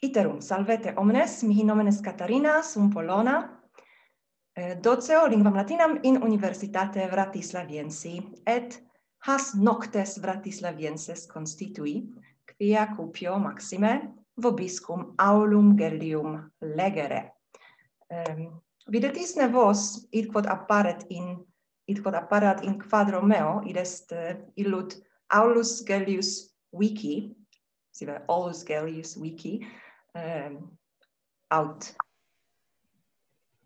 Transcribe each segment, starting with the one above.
Iterum. Salvete omnes, mihi nomenes Katarina, sum Polona, eh, doceo lingvam latinam in Universitate Vratislaviensi, et has noctes Vratislavienses constitui, quia cupio maxime vobiscum aulum Gellium legere. Ehm, um, videtisne vos, id quod apparet in id quod apparat in quadro meo, id est eh, uh, illud Aulus Gellius Wiki, sive Aulus Gellius Wiki, um, aut.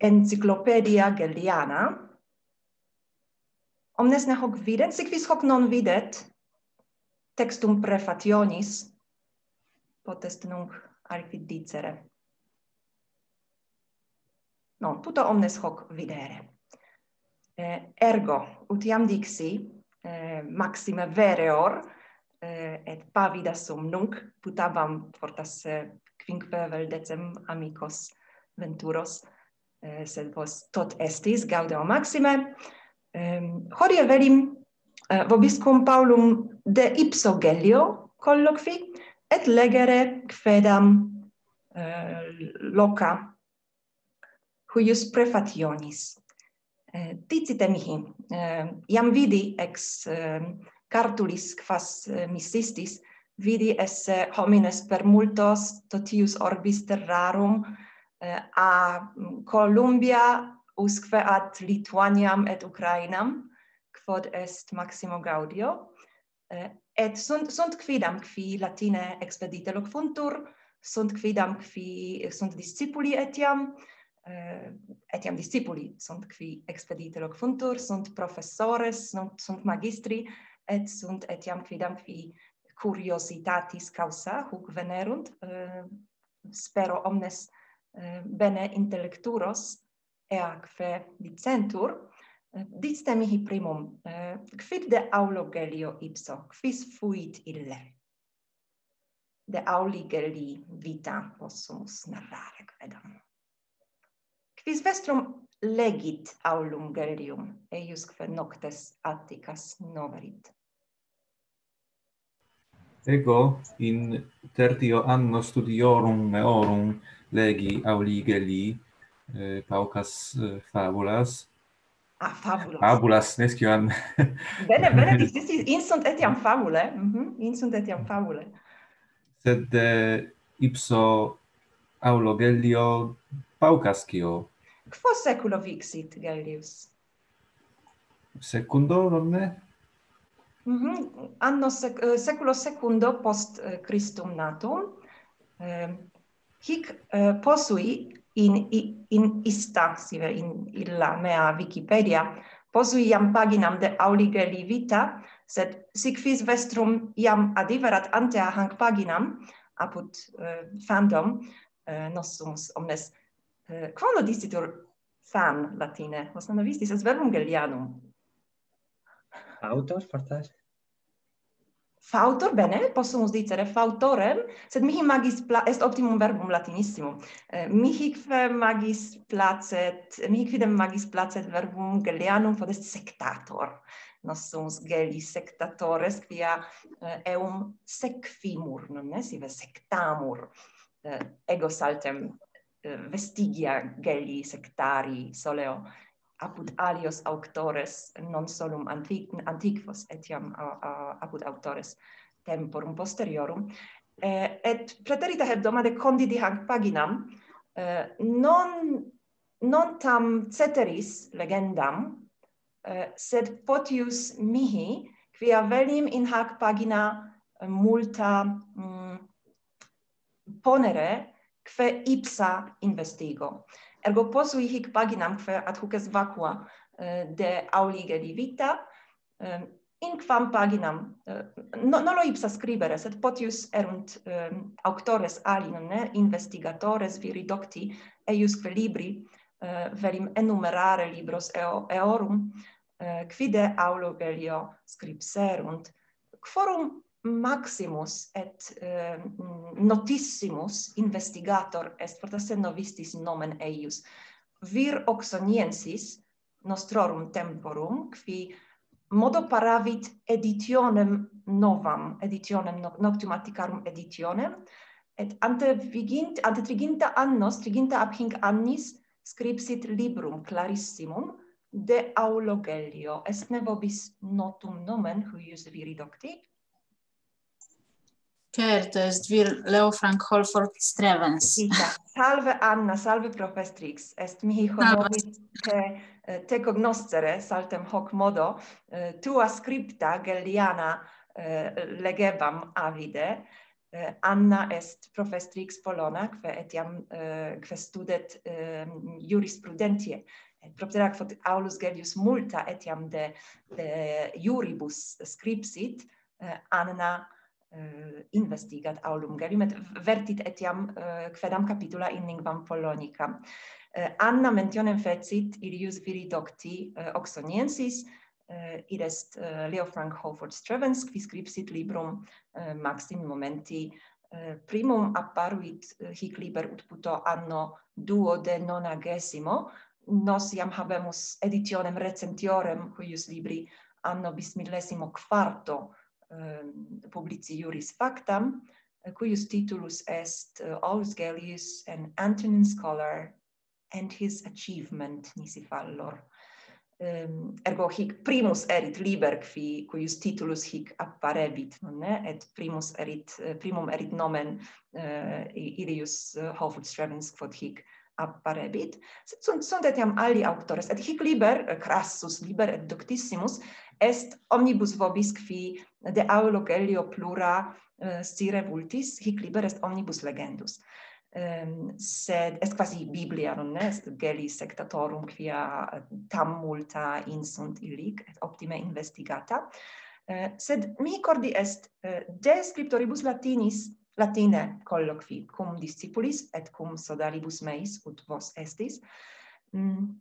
Encyclopedia Gelliana omnes ne hoc videt sic hoc non videt. Textum prefationis potest nunc arquid dicere non tuta omnes hoc videre. Eh, ergo utiam dixi eh, maxime vereor eh, et pavida sum nunc putavam fortas eh, quinque vel decem amicos venturos, eh, sed vos tot estis, gaudeo maxime. Eh, hodie velim eh, vobiscum Paulum de ipso Gellio colloqui, et legere quedam eh, loca huius prefationis. Eh, dicite mihi, eh, iam vidi ex eh, cartulis quas eh, missistis, vidi esse homines per multos totius orbis terrarum eh, a mm, Columbia usque ad Lituaniam et Ukrainam quod est Maximo Gaudio. Eh, et sunt sunt quidam qui latine expedite loc sunt quidam qui sunt discipuli etiam eh, etiam discipuli sunt qui expedite loc sunt professores sunt, sunt magistri et sunt etiam quidam qui curiositatis causa huc venerunt uh, spero omnes uh, bene intellecturos eaque dicentur eh, dicte mihi primum quid de aulo gelio ipso? Quis fuit ille? De auli geli vita possumus narrare quedam quis vestrum legit aulum gelium? Eiusque noctes atticas noverit ego in tertio anno studiorum meorum legi auligeli eh, paucas eh, fabulas Ah, fabulas. Fabulas, nescio am... bene, bene, dictis instant etiam fabule. Mm -hmm. Instant etiam fabule. Sed eh, ipso paucas paucascio. Quo seculo vixit, gellius Secundo, non ne? Mm -hmm. Anno sec eh, seculo secundo post eh, Christum natum, uh, eh, hic uh, posui in, in ista, sive in illa mea Wikipedia, posui iam paginam de Aulige Livita, sed sic vis vestrum iam adiverat antea hanc paginam, apud uh, fandom, eh, nosumus omnes, uh, quando dicitur fan latine, vos non avistis, es verbum gelianum, Autor, fortas? Fautor, bene, possumus dicere fautorem, sed mihi magis est optimum verbum latinissimum. Eh, mihi magis placet, mihi quidem magis placet verbum gelianum podest sectator. Nos sumus geli sectatores, quia eh, eum secfimur, non ne, sive sectamur, eh, ego saltem eh, vestigia geli sectari soleo apud alios auctores non solum antiq antiquos etiam a, a, apud auctores temporum posteriorum. Eh, et preterita hebdomade condidi hanc paginam eh, non non tam ceteris legendam eh, sed potius mihi quia velim in hac pagina eh, multa mm, ponere que ipsa investigo. Ergo posui hic paginamque adhuces vacua eh, de aulige divita, eh, in quam paginam eh, no, lo ipsa scribere sed potius erunt um, auctores alinum ne? Investigatores viri docti eiusque libri uh, verim enumerare libros eo, eorum uh, quide aulogelio scripserunt. Quorum maximus et eh, notissimus investigator est fortasse novistis nomen eius. Vir oxoniensis nostrorum temporum qui modo paravit editionem novam editionem noctum atticarum editionem et ante vigint ante triginta annos triginta ab hinc annis scripsit librum clarissimum de aulogelio. Est ne vobis notum nomen huius viri docti Kertes, vir Leo Frank Holford Strevens. Ita. Salve Anna, salve Profestrix. Est mihi honoris te, eh, te cognoscere, saltem hoc modo, eh, tua scripta Gelliana eh, legebam avide. Anna est Profestrix Polona, quae etiam quae studet jurisprudentie et propter quod Aulus Gellius multa etiam de de iuribus scripsit Anna Eh, investigat aulum gerimet vertit etiam eh, quedam capitula in lingvam uh, Anna mentionem fecit irius viri docti oxoniensis, id est Leo Frank holford Strevens, qui scripsit librum uh, maxim momenti primum apparuit hic liber ut puto anno duo de nonagesimo, nos iam habemus editionem recentiorem, huius libri anno bis millesimo quarto Ehm, publici juris factam, cuius titulus est eh, Aulus Gellius, an Antonin scholar, and his achievement nisi fallor. Um, ergo hic primus erit liber qui cuius titulus hic apparebit nonne et primus erit eh, primum erit nomen uh, ilius uh, Hofud Strevens quod hic apparebit, sed sunt, sunt etiam ali auctores, et hic liber, crassus liber et doctissimus, est omnibus vobis qui de aulo Gellio plura uh, sire vultis, hic liber est omnibus legendus. Um, sed est quasi Biblia, non est? Geli sectatorum quia tam multa insunt illic, et optime investigata. Uh, sed mi cordi est uh, de scriptoribus latinis Latine colloqui cum discipulis et cum sodalibus meis ut vos estis. Mm.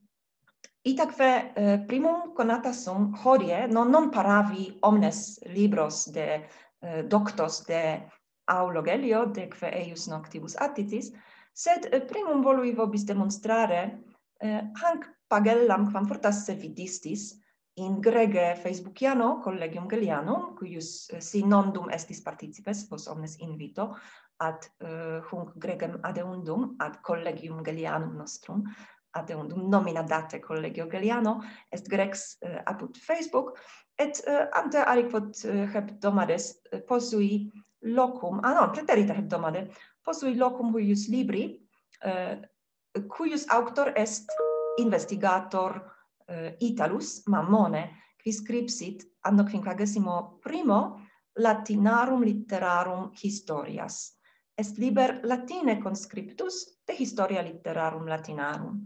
Itacque eh, primum conata sum hodie non non paravi omnes libros de eh, doctos de Aulogelio de que eius noctibus attitis sed eh, primum volui vobis demonstrare eh, hanc pagellam quam fortasse vidistis in grege Facebookiano collegium Gellianum, cuius eh, si nondum estis participes vos omnes invito ad uh, hunc gregem adeundum ad collegium Gellianum nostrum adeundum nomina date collegio Gelliano est grex uh, eh, apud Facebook et uh, ante aliquot uh, hebdomades uh, posui locum ah non preterita hebdomade posui locum huius libri uh, cuius auctor est investigator uh, Italus Mammone qui scripsit anno quinquagesimo primo Latinarum literarum historias. Est liber Latine conscriptus de historia literarum Latinarum.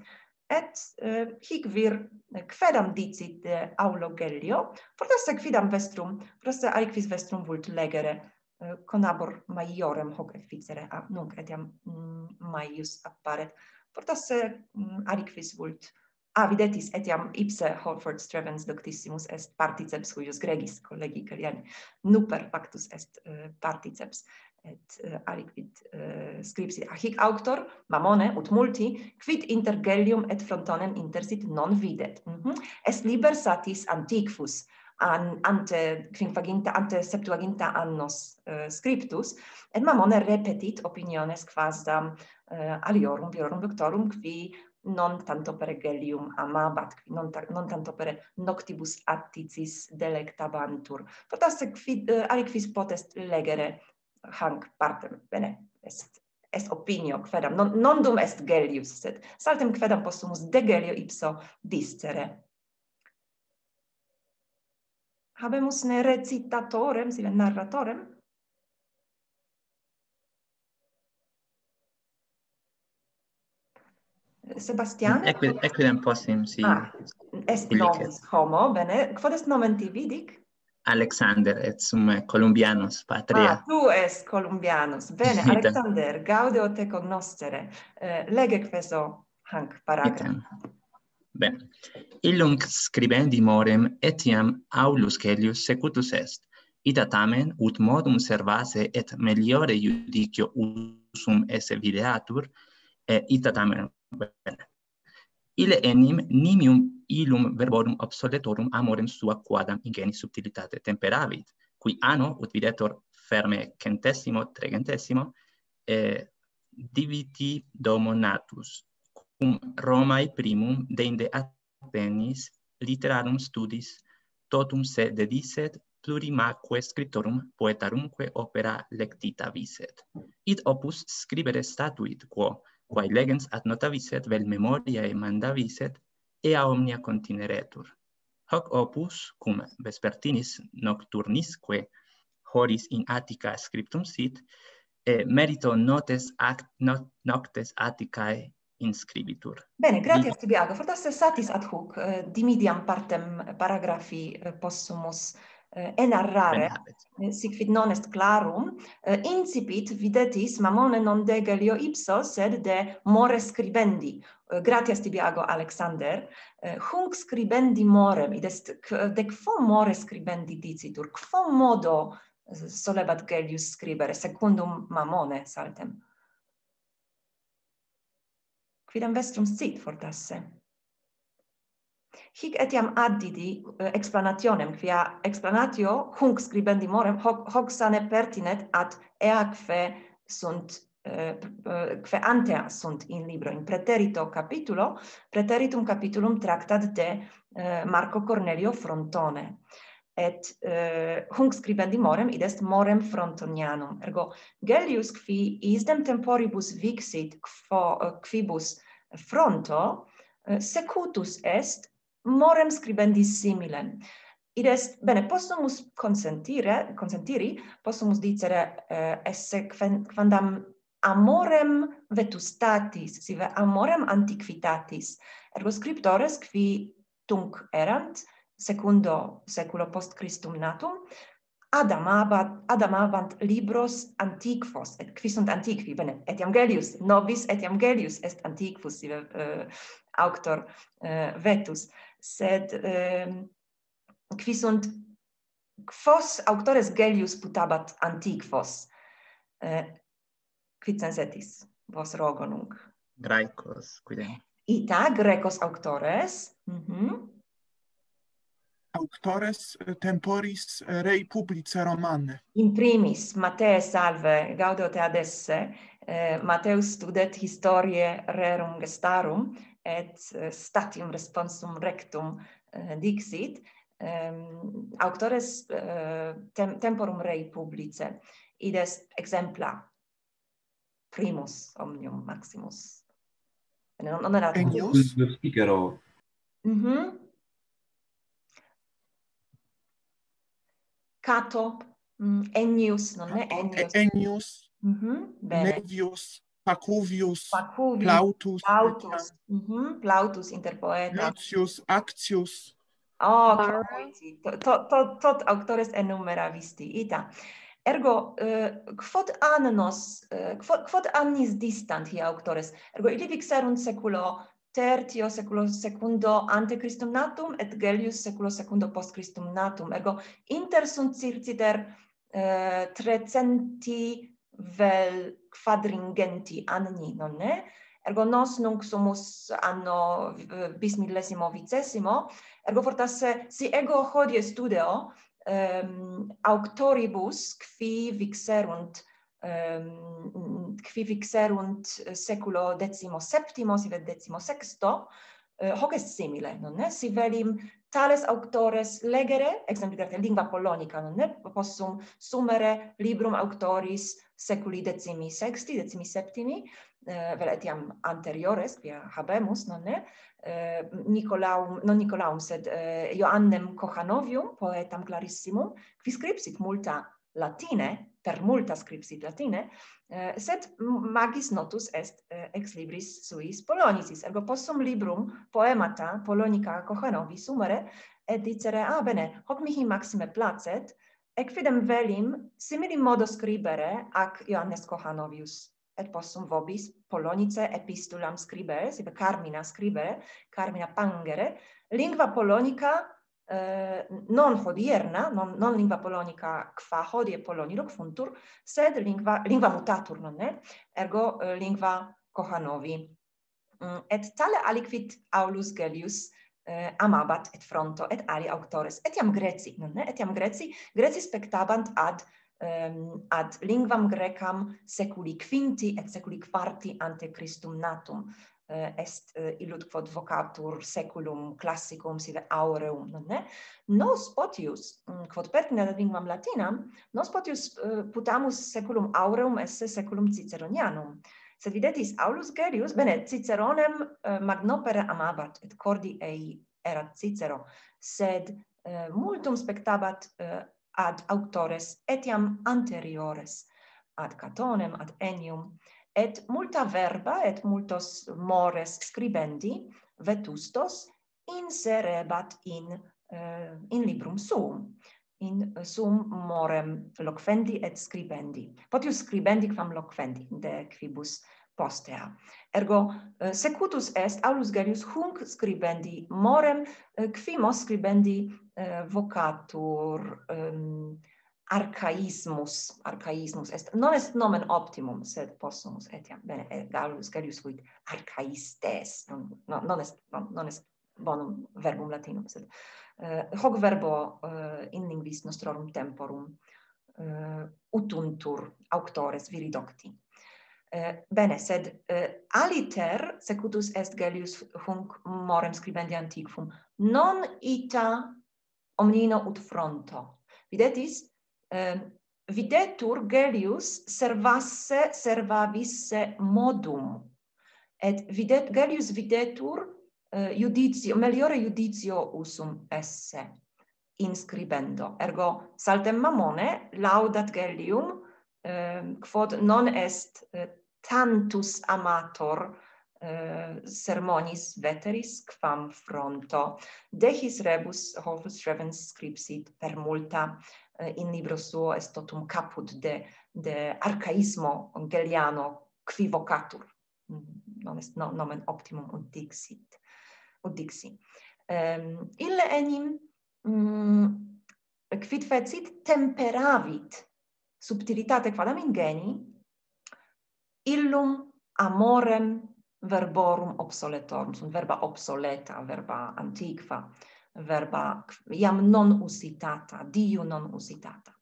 Et uh, hic vir eh, quedam dicit de Aulogellio, fortasse quidam vestrum, prosse aliquis vestrum vult legere, uh, conabor maiorem hoc efficere, a, ah, nunc etiam mm, maius apparet, fortasse mm, aliquis vult Ah, videtis etiam ipse Holford Strevens doctissimus est particeps huius gregis collegi Cariani. Nuper factus est uh, particeps et uh, aliquid uh, scripsi a hic auctor mamone ut multi quid inter gellium et frontonem intersit non videt. Mm -hmm. Est liber satis antiquus an ante quinquaginta ante septuaginta annos uh, scriptus et mamone repetit opiniones quasdam uh, aliorum virorum doctorum qui non tanto per Gellium amabat, non, ta non tanto per noctibus atticis delectabantur. Potasse quid, uh, eh, aliquis potest legere hanc partem, bene, est est opinio quedam non, non dum est Gellius sed saltem quedam possumus de Gellio ipso discere habemus ne recitatorem, sive narratorem, Sebastian? Equi equidem possim, si. Ah, est nomis homo, bene. Quod est nomen tibi, dic? Alexander, et sum Columbianus, patria. Ah, tu es Columbianus. Bene, Alexander, gaudeo te cognoscere. Eh, lege queso, hanc, paragraf. Bene. Illum scribendi morem, etiam aulus Celius secutus est. Ita tamen, ut modum servase et meliore judicio usum esse videatur, e ita tamen Bene. Ile enim nimium illum verborum obsoletorum amorem sua quadam ingeni subtilitate temperavit, qui anno ut videtur ferme centesimo tregentesimo eh, diviti domonatus cum Romae primum deinde Athenis literarum studis totum se dedicet plurimaque scriptorum poetarumque opera lectita viset. Id opus scribere statuit quo quae legens ad notaviset vel memoriae manda viset ea omnia contineretur. Hoc opus, cum vespertinis nocturnisque horis in Attica scriptum sit, e merito notes act, not, noctes Atticae inscribitur. Bene, gratias Tibiago. Fortasse satis ad hoc, uh, dimidiam partem paragrafi uh, possumus Eh, enarrare eh, sic fit non est clarum eh, incipit videtis mamone non de Galio ipso sed de more scribendi. Gratias tibiago Alexander. Hunc scribendi morem id est de quo more scribendi dicitur quo modo solebat Gelius scribere secundum mamone saltem. Quidem vestrum sit fortasse hic etiam addidi eh, explanationem quia explanatio hunc scribendi morem hoc, hoc sane pertinet ad eaque sunt eh, quae antea sunt in libro in preterito capitulo preteritum capitulum tractat de eh, Marco Cornelio Frontone. Et uh, hunc scribendi morem id est morem frontonianum. Ergo Gellius qui isdem temporibus vixit quo, quibus fronto secutus est morem scribendis similem. Id est, bene, possumus consentire, consentiri, possumus dicere eh, esse quandam amorem vetustatis, sive amorem antiquitatis. Ergo scriptores qui tunc erant, secundo seculo post Christum natum, Adam abat Adam avant libros antiquos et qui sunt antiqui bene etiam Gellius nobis etiam Gellius est antiquus sive uh, auctor uh, vetus sed um, qui sunt quos auctores Gellius putabat antiquos eh, quid sensetis vos rogo nunc. Graecos quid ita Grecos auctores mm auctores eh, temporis eh, rei publice romane. In primis Matteus salve gaudio te adesse eh, Mateus studet historie rerum gestarum et eh, statium responsum rectum eh, dixit ehm, um, auctores eh, tem temporum rei publice. Id est exempla primus omnium maximus. Non non era Ennius mhm. Mm Cato mm, Ennius non è Ennius? Ennius. Mhm mm bene. Nevius. Pacuvius, Pacuvius Plautus, Plautus, mm -hmm, Plautus inter poeta. Lucius, Actius. Oh, Parra. tot, tot, tot auctores enumeravisti, ita. Ergo, uh, quod annos, uh, quod, quod annis distant hi auctores, ergo ili vixerunt seculo tertio seculo secundo ante Christum natum et Gellius seculo secundo post Christum natum. Ergo, inter sunt circider uh, trecenti vel quadringenti anni, nonne? Ergo nos nunc sumus anno eh, bis millesimo vicesimo, ergo fortasse si ego hodie studio um, ehm, auctoribus qui vixerunt um, qui vixerunt seculo decimo septimo, si ved decimo sexto, uh, hoc est simile, non ne? Si velim tales auctores legere, exempli lingua polonica, non ne? Possum sumere librum auctoris seculi decimi sexti, decimi septimi, eh, vel etiam anteriores, quia habemus, nonne, eh, Nicolaum, non Nicolaum, sed eh, Ioannem Cohanovium, poetam clarissimum, qui scripsit multa latine, per multa scripsit latine, eh, sed magis notus est eh, ex libris suis polonicis, ergo possum librum poemata Polonica Cohanovi sumere, et dicere, ah bene, hoc mihi maxime placet, Equidem velim similim modo scribere ac Ioannes Kohanovius et possum vobis Polonice epistulam scribere, sive Carmina scribere, Carmina pangere, lingua polonica eh, non hodierna, non, non lingua polonica qua hodie poloniloc funtur, sed lingua, lingua mutatur, non ne? Ergo eh, lingua Kohanovi. Mm, et tale aliquid Aulus Gellius eh, amabat et fronto et ali auctores etiam greci non ne? Etiam greci? Greci spectabant ad um, ad lingvam grecam seculi quinti et seculi quarti ante Christum natum. Uh, est eh, uh, illud quod vocatur seculum classicum sive aureum non ne? Nos potius mm, quod pertinent ad lingvam latinam nos potius uh, putamus seculum aureum esse seculum ciceronianum sed videtis Aulus Gerius, bene, Ciceronem uh, magnopere amabat, et cordi ei erat Cicero, sed uh, multum spectabat uh, ad auctores etiam anteriores, ad Catonem, ad Ennium, et multa verba et multos mores scribendi vetustos inserebat in uh, in librum suum in sum morem loquendi et scribendi. Potius scribendi quam loquendi, de quibus postea. Ergo uh, secutus est aulus Gellius hunc scribendi morem, uh, quimos scribendi uh, vocatur ehm, um, archaismus archaismus est, non est nomen optimum, sed possumus etiam, bene, Gallus Gellius fuit archaistes non, non, non est, non, non est bonum verbum latinum, sed uh, hoc verbo uh, in linguis nostrorum temporum uh, utuntur auctores viri docti. Uh, bene, sed uh, aliter secutus est gallius hunc morem scribendi antiquum, non ita omnino ut fronto. Videtis, uh, videtur Gellius servasse servavisse modum, et videt, Gellius videtur eh, judicio, meliore judicio usum esse inscribendo. Ergo saltem mamone laudat Gellium eh, quod non est eh, tantus amator eh, sermonis veteris quam fronto. Dehis rebus hofus revens scripsit per multa eh, in libro suo est totum caput de de arcaismo geliano qui vocatur mm, non est no, nomen optimum ut dixit u dixi. Um, ille enim mm, quid fecit temperavit subtilitate quadam ingeni illum amorem verborum obsoletorum sunt verba obsoleta verba antiqua verba iam non usitata diu non usitata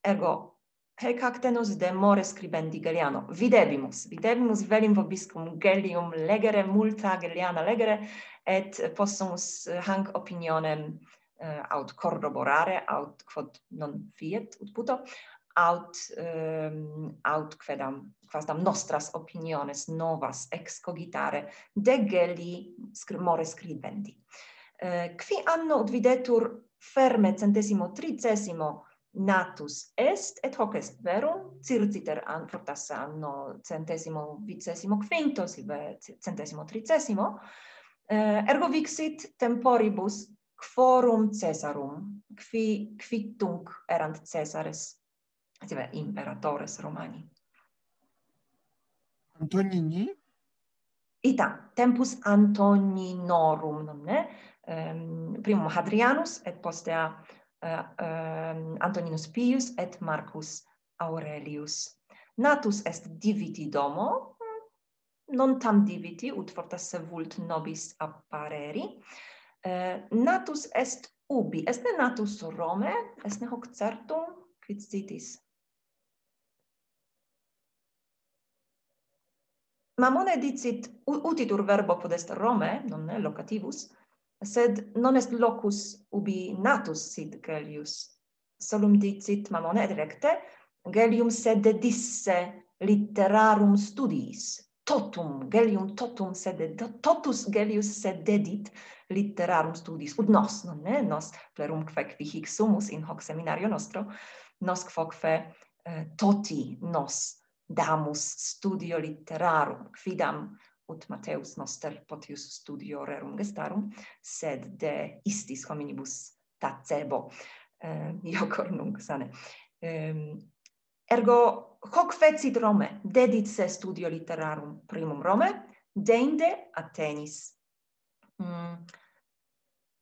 ergo hec actenus de more scribendi Gelliano videbimus videbimus velim vobiscum Gellium legere multa Gelliana legere et possumus eh, hanc opinionem uh, aut corroborare aut quod non fiet ut puto aut um, aut quedam quasdam nostras opiniones novas ex cogitare de geli scr more scribendi. Uh, qui anno ut videtur ferme centesimo tricesimo natus est et hoc est verum circiter an fortasse anno centesimo vicesimo quinto sive centesimo tricesimo Uh, ergo vixit temporibus quorum Caesarum, qui, qui tunc erant Caesares, sive imperatores Romani. Antonini? Ita, tempus Antoninorum, nomne, um, primum Hadrianus, et postea uh, um, Antoninus Pius, et Marcus Aurelius. Natus est diviti domo, non tam diviti ut fortasse vult nobis appareri. Eh, natus est ubi est ne natus Rome est ne hoc certum quid citis Mamone dicit utitur verbo quod est Rome non ne locativus sed non est locus ubi natus sit Gellius. Solum dicit Mamone recte Gellium sed disse literarum studiis totum Gellium totum sed totus Gellius sed dedit litterarum studis. Ut nos non ne? Nos plerumque qui hic sumus in hoc seminario nostro nos quoque eh, toti nos damus studio litterarum quidam ut Matteus noster potius studio rerum gestarum sed de istis hominibus tacebo. Eh, iocor nunc sane ehm, ergo hoc fecit Rome, dedit se studio literarum primum Rome, deinde Athenis. Mm.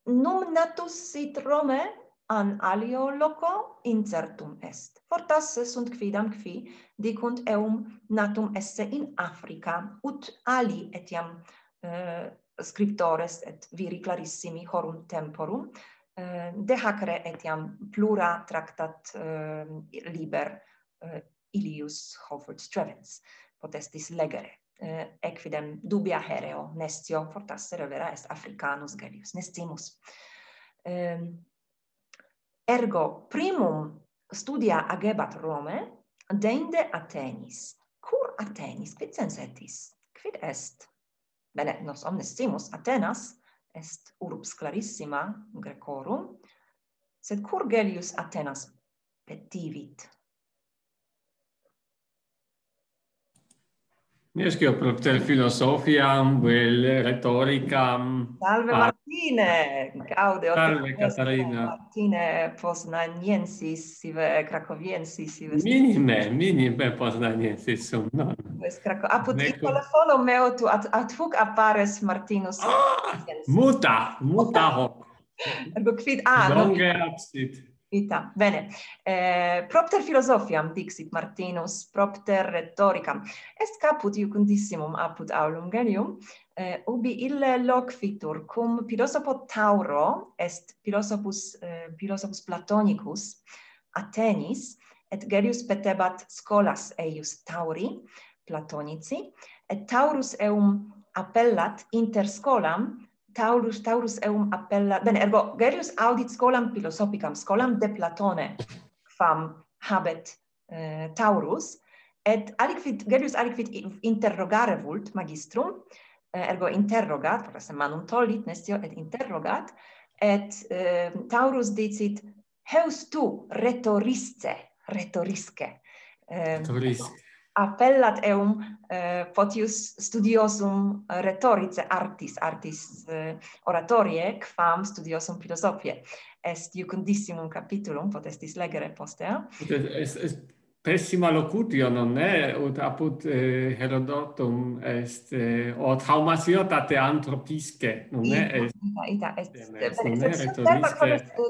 Num natus sit Rome, an alio loco incertum est. Fortasse sunt quidam qui dicunt eum natum esse in Africa, ut ali etiam uh, scriptores et viri clarissimi horum temporum, eh, de hacre etiam plura tractat eh, liber eh, Ilius Holford Strevens, potestis legere, eh, equidem dubia hereo nestio fortassero vera est Africanus Gallius nestimus. Eh, ergo primum studia agebat Rome, deinde Athenis. Cur Athenis? Quid sens etis? Quid est? Bene, nos omnes omnestimus Athenas, est urbs clarissima Grecorum, sed cur Gellius Athenas petivit? Mischio propter filosofiam vel retoricam. Salve Martine, gaude Salve Catarina. Martine poznaniensis, sive eh, cracoviensis, sive. Minime, minime poznaniensis sum non. Ves craco apud Neco... telefono meo tu at ad hoc appares Martinus. Ah, muta, muta hoc. Ergo quid ah, longe absit ita. Bene. Eh, propter philosophiam dixit Martinus, propter rhetoricam. Est caput iucundissimum apud aulum Gallium, eh, ubi ille loquitur cum philosopho Tauro est philosophus eh, philosophus platonicus Athenis et Gellius petebat scholas eius Tauri platonici et Taurus eum appellat inter scholam Taurus, Taurus eum appella... Bene, ergo, Gerius audit scolam philosophicam, scolam de Platone, fam habet eh, Taurus, et aliquid, Gerius aliquid interrogare vult magistrum, eh, ergo interrogat, prosse manum tollit, nestio, et interrogat, et eh, Taurus dicit, heus tu retorisce, retorisce. Eh, retorisce appellat eum eh, potius studiosum rhetorice artis artis eh, oratorie quam studiosum philosophiae est iucundissimum capitulum potestis legere postea eh? est, est, pessima locutio non è? Ut apud eh, Herodotum est eh, o traumatiota te non è? Est ita est verba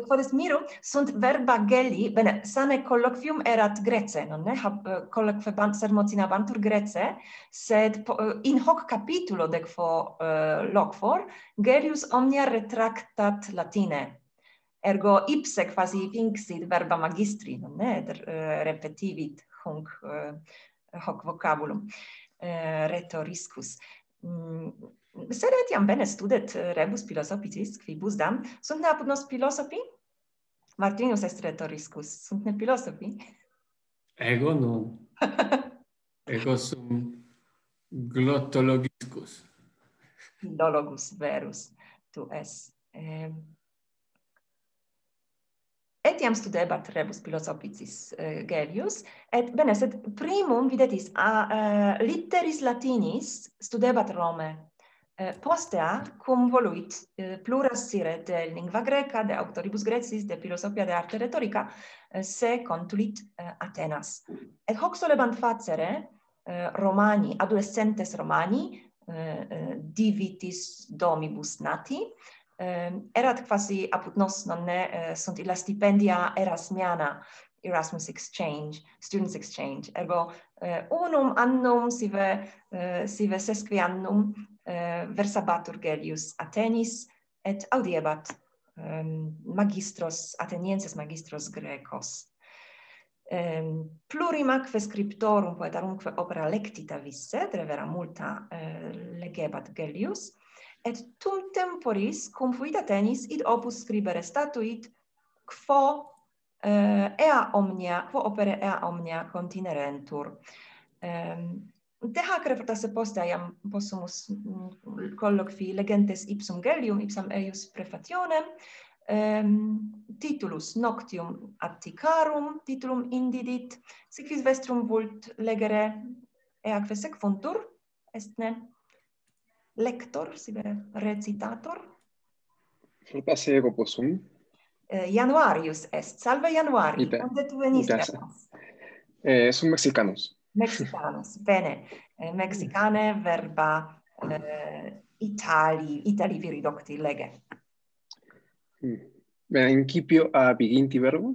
quodis miru sunt verba geli bene same colloquium erat grece non ne hab eh, colloquebant sermotinabantur grece sed po, eh, in hoc capitulo decfo uh, locfor gelius omnia retractat latine ergo ipse quasi vinxit verba magistrinum ne? Et uh, eh, repetivit hunc uh, hoc vocabulum eh, uh, rhetoriscus mm, sed etiam bene studet rebus philosophicis quibus dam. Sunt ne apud nos philosophi Martinus est rhetoriscus sunt ne philosophi ego non. Ego sum glottologiscus filologus verus tu es. Eh, etiam studebat rebus philosophicis uh, eh, Gellius et bene sed primum videtis a uh, litteris latinis studebat Rome eh, uh, postea cum voluit uh, pluras sire de lingua greca de auctoribus grecis, de philosophia de arte retorica uh, se contulit uh, Atenas. Et hoc solebant facere uh, Romani adolescentes Romani uh, uh, divitis domibus nati Ehm, erat quasi apud nos nonne eh, sunt illa stipendia erasmiana Erasmus exchange students exchange. Ergo eh, unum annum sive eh, sive sesquiannum versabatur Gellius Athenis et audiebat um, magistros athenienses magistros grecos. Um, plurimaque scriptorum poetarumque opera lectita visse, tre vera multa uh, legebat Gellius, et tum temporis cum fuita tenis id opus scribere statuit quo eh, ea omnia quo opere ea omnia continerentur. Um, De hac reportasse poste iam possumus mm, colloqui legentes ipsum Gellium ipsam eius prefationem. Um, titulus noctium atticarum titulum indidit sic vestrum vult legere eaque sequuntur est ne? lector, sive recitator. Frutas ego possum. Eh, Januarius est. Salve Januari. Ite. Onde tu veniste? Eh, sum mexicanos. Mexicanos, bene. Eh, mexicane verba eh, Itali, Itali viridocti lege. Mm. Bene, incipio a biginti verbo?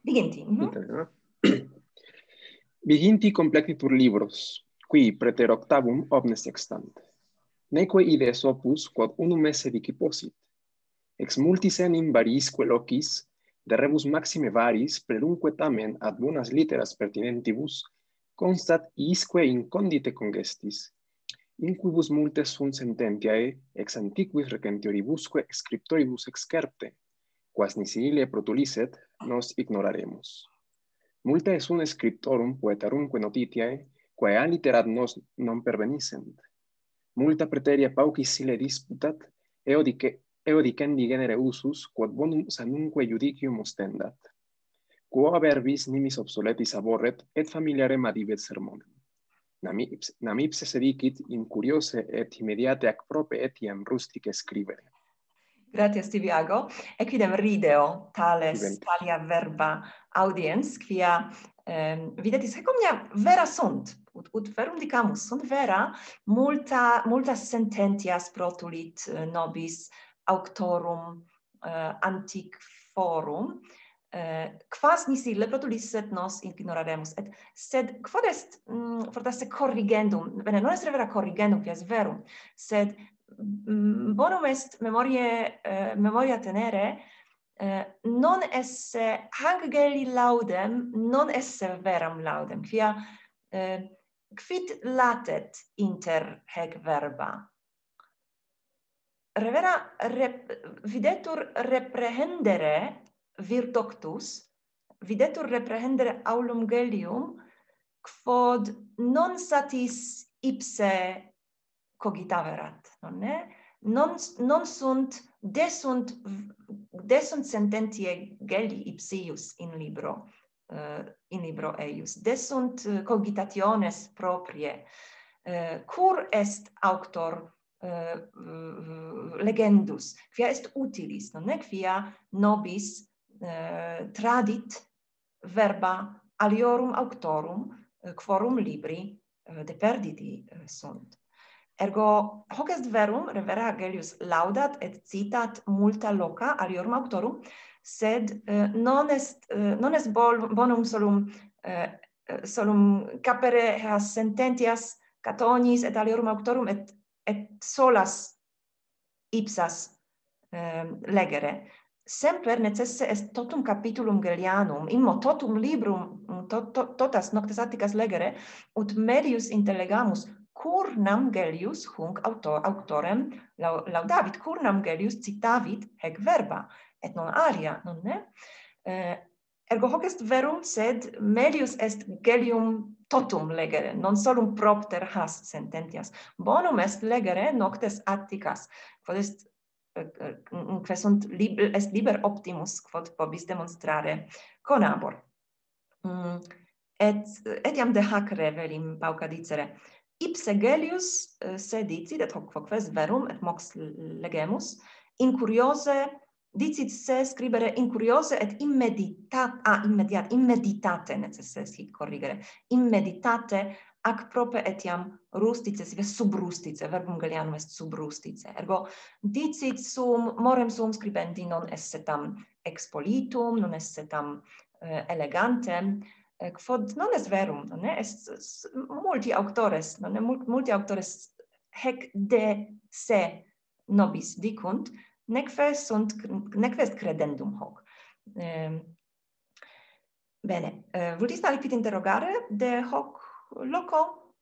Biginti, mm -hmm. Ita, no? Biginti complectitur libros, qui preter octavum omnes extant neque ides opus quod unum esse vici possit. Ex multis enim varisque locis, de rebus maxime varis, prerumque tamen ad bonas literas pertinentibus, constat isque incondite congestis, in quibus multes sunt sententiae ex antiquis recentioribusque scriptoribus excerpte, quas nisi ile protulisset, nos ignoraremus. Multa sunt un scriptorum poetarumque notitiae, quae aliterat nos non pervenissent, multa preteria paucis sile disputat, eodice, eodicendi genere usus, quod bonum sanumque judicium ostendat. Quo verbis nimis obsoletis aborret, et familiarem adibet sermonem. nam ipsi sedicit in curiose et immediate ac prope etiam rustice scrivere. Grazie Stiviago. Equidem rideo tales Diventi. talia verba audiens, quia eh, videtis, hecomnia vera sunt ut ut verum dicamus sunt vera multa multa sententias protulit eh, nobis auctorum uh, antic forum uh, quas nisi ille protulis sed nos ignoraremus. Et sed quod est mm, fortasse corrigendum? Bene non est revera corrigendum qui est verum sed mm, bonum est memoriae uh, memoria tenere Uh, non esse hanc geli laudem non esse veram laudem quia uh, quid latet inter hec verba? Revera rep, videtur reprehendere virtoctus, videtur reprehendere aulum gelium, quod non satis ipse cogitaverat, nonne? Non, non sunt, desunt, desunt sententiae geli ipsius in libro. Eh, in libro eius. Desunt eh, cogitationes proprie. Eh, cur est auctor legendus, quia est utilis, non nec quia nobis tradit verba aliorum auctorum quorum libri deperditi sunt. Ergo hoc est verum revera Gelius laudat et citat multa loca aliorum auctorum sed uh, non est uh, non est bol, bonum solum uh, solum capere has sententias catonis et aliorum auctorum et et solas ipsas um, legere. Semper necesse est totum capitulum Gellianum, immo totum librum mm, to, to, totas noctes atticas legere, ut medius intellegamus, cur nam Gellius hunc autor, auctorem laudavit, cur nam Gellius citavit hec verba, et non alia, non ne? Eh, ergo hoc est verum, sed melius est gelium totum legere, non solum propter has sententias. Bonum est legere noctes atticas, quod est eh, eh, quae sunt lib est liber optimus quod pobis demonstrare conabor mm, et etiam de hac revelim pauca dicere ipse gelius eh, se dicit et hoc quoques verum et mox legemus in curiose dicit se scribere incuriose et immeditat a ah, immediat immeditate necesses hic corrigere. Immeditate ac prope etiam rustice sive subrustice verbum gallianum est subrustice. Ergo dicit sum morem sum scribendi non esse tam expolitum non esse tam eh, elegantem quod non est verum non est multi auctores non est multi auctores hec de se nobis dicunt neque sunt, neque est credendum hoc. Ehm, bene, eh, vultis aliquid interrogare de hoc loco.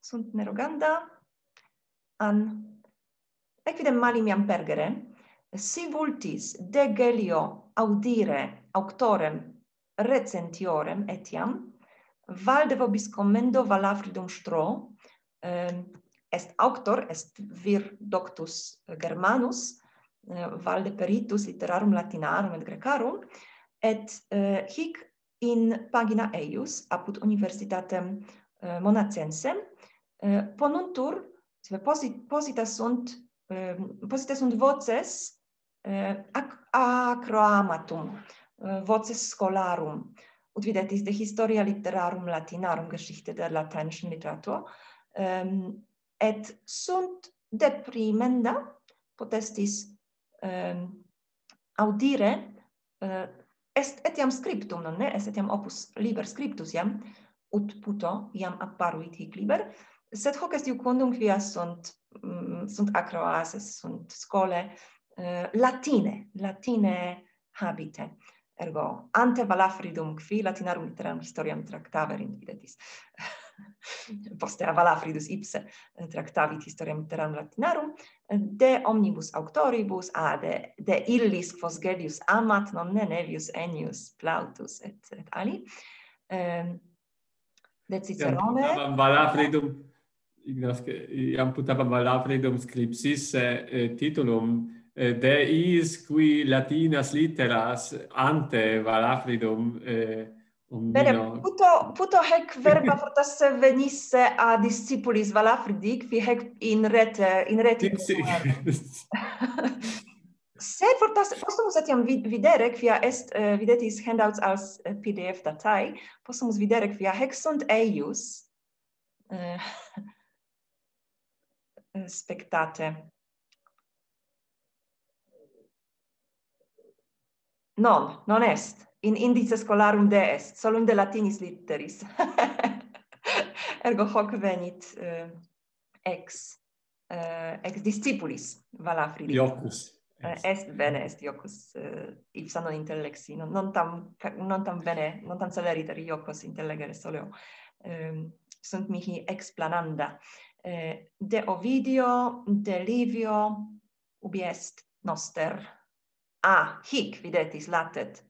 Sunt neroganda. An equidem mali miam pergere. Si vultis de gelio audire auctorem recentiorem etiam valde vobis commendo valafridum stro eh, est auctor, est vir doctus eh, Germanus, eh, valde peritus literarum latinarum et grecarum, et eh, hic in pagina eius apud universitatem monacense ponuntur, sive posit, posita sunt, posita sunt voces ac acroamatum, voces scholarum, ut videtis de historia literarum latinarum, geschichte der lateinischen Literatur, ähm, et sunt deprimenda potestis um, ehm, audire uh, est etiam scriptum non ne? Est etiam opus liber scriptus iam ut puto iam apparuit hic liber. Sed hoc est iucundum quia sunt um, sunt acroases sunt scole uh, latine latine habite. Ergo ante valafridum qui latinarum litteram historiam tractaverint videtis poste Valafridus ipse eh, tractavit historiam terram latinarum, eh, de omnibus auctoribus, a, de, de illis quos gedius amat, non ne nevius enius plautus, et, et ali. Ehm, um, de Cicerone... Iam valafridum, ignas, iam putabam valafridum scripsis eh, eh, titulum, eh, de is qui latinas litteras ante valafridum eh, Bene, puto, puto hec verba fortasse venisse a discipulis valafridic, fi hec in rete, in rete. Sì, sì. Se fortasse, possumus etiam vid videre, quia est, uh, videtis handouts als eh, uh, pdf datai, possumus videre quia hec sunt eius uh, spectate. Non, non est in indice scholarum de est, solum de latinis litteris. Ergo hoc venit uh, ex uh, ex discipulis Valafri. Iocus. Uh, est bene, est Iocus uh, ipsa non intellexi, non, non, tam, non tam bene, non tam celeriter Iocus intellegere soleo. Um, sunt mihi explananda. Uh, de Ovidio, de Livio, ubi est noster. Ah, hic videtis latet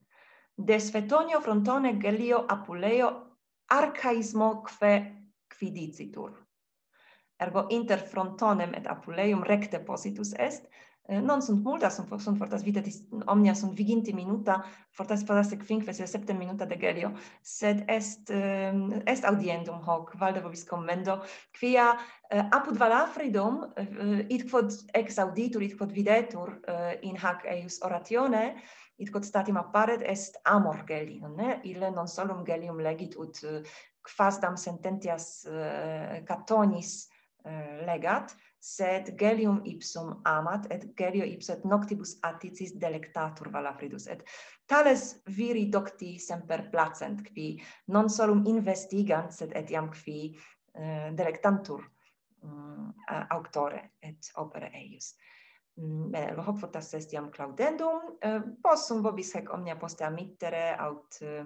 de Svetonio frontone Gelio Apuleo archaismoque quidicitur. Ergo inter frontonem et Apuleum recte positus est, eh, non sunt multa, sunt, sunt fortas videtis omnia, sunt viginti minuta, fortas fortas sec quinque, se septem minuta de Gelio, sed est, eh, est audiendum hoc, valde vobis commendo, quia eh, apud valafridum, eh, eh, id quod ex auditur, id quod videtur in hac eius oratione, id quod statim apparet est amor gelin, ne? Ille non solum gelium legit ut eh, quasdam sententias uh, catonis uh, legat, sed gelium ipsum amat et gelio ipso et noctibus atticis delectatur valafridus et tales viri docti semper placent qui non solum investigant sed etiam qui uh, delectantur um, auctore et opere eius Mm, hoc potas est iam claudendum. Eh, possum vobis hec omnia poste amittere aut eh,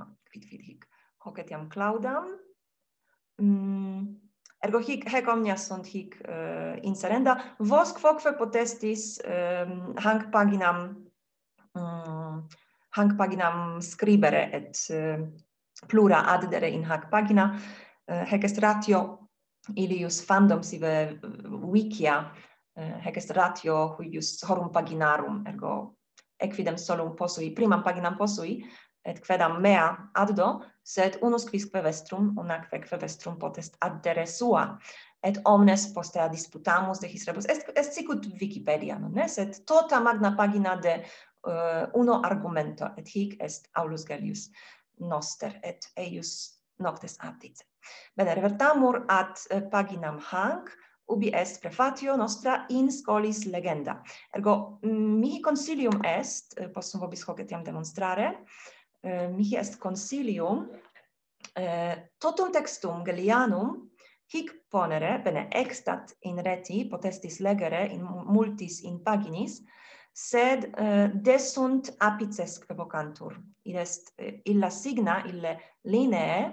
ah, quid vid hic hoc etiam claudam. Mm, ergo hic hec omnia sunt hic eh, inserenda vos quoque potestis ehm, hanc paginam mm, hanc paginam scribere et plura addere in hac pagina. Hec est ratio ilius fandom sive wikia Eh, hec est ratio huius horum paginarum, ergo equidem solum posui, primam paginam posui, et quedam mea addo, sed unus quisque vestrum, unacque vestrum potest addere sua, et omnes postea disputamus de his rebus. Est, est sicut Wikipedia, non ne? Sed tota magna pagina de uh, uno argumento, et hic est Aulus Gellius noster, et eius noctes addit. Bene, revertamur ad uh, paginam hanc, ubi est prefatio nostra in scolis legenda. Ergo, mihi consilium est, eh, possum vobis hoc etiam demonstrare, eh, mihi est consilium, eh, totum textum Gellianum hic ponere, bene, extat in reti, potestis legere in multis in paginis, sed eh, desunt apices vocantur. Id est eh, illa signa, ille linee,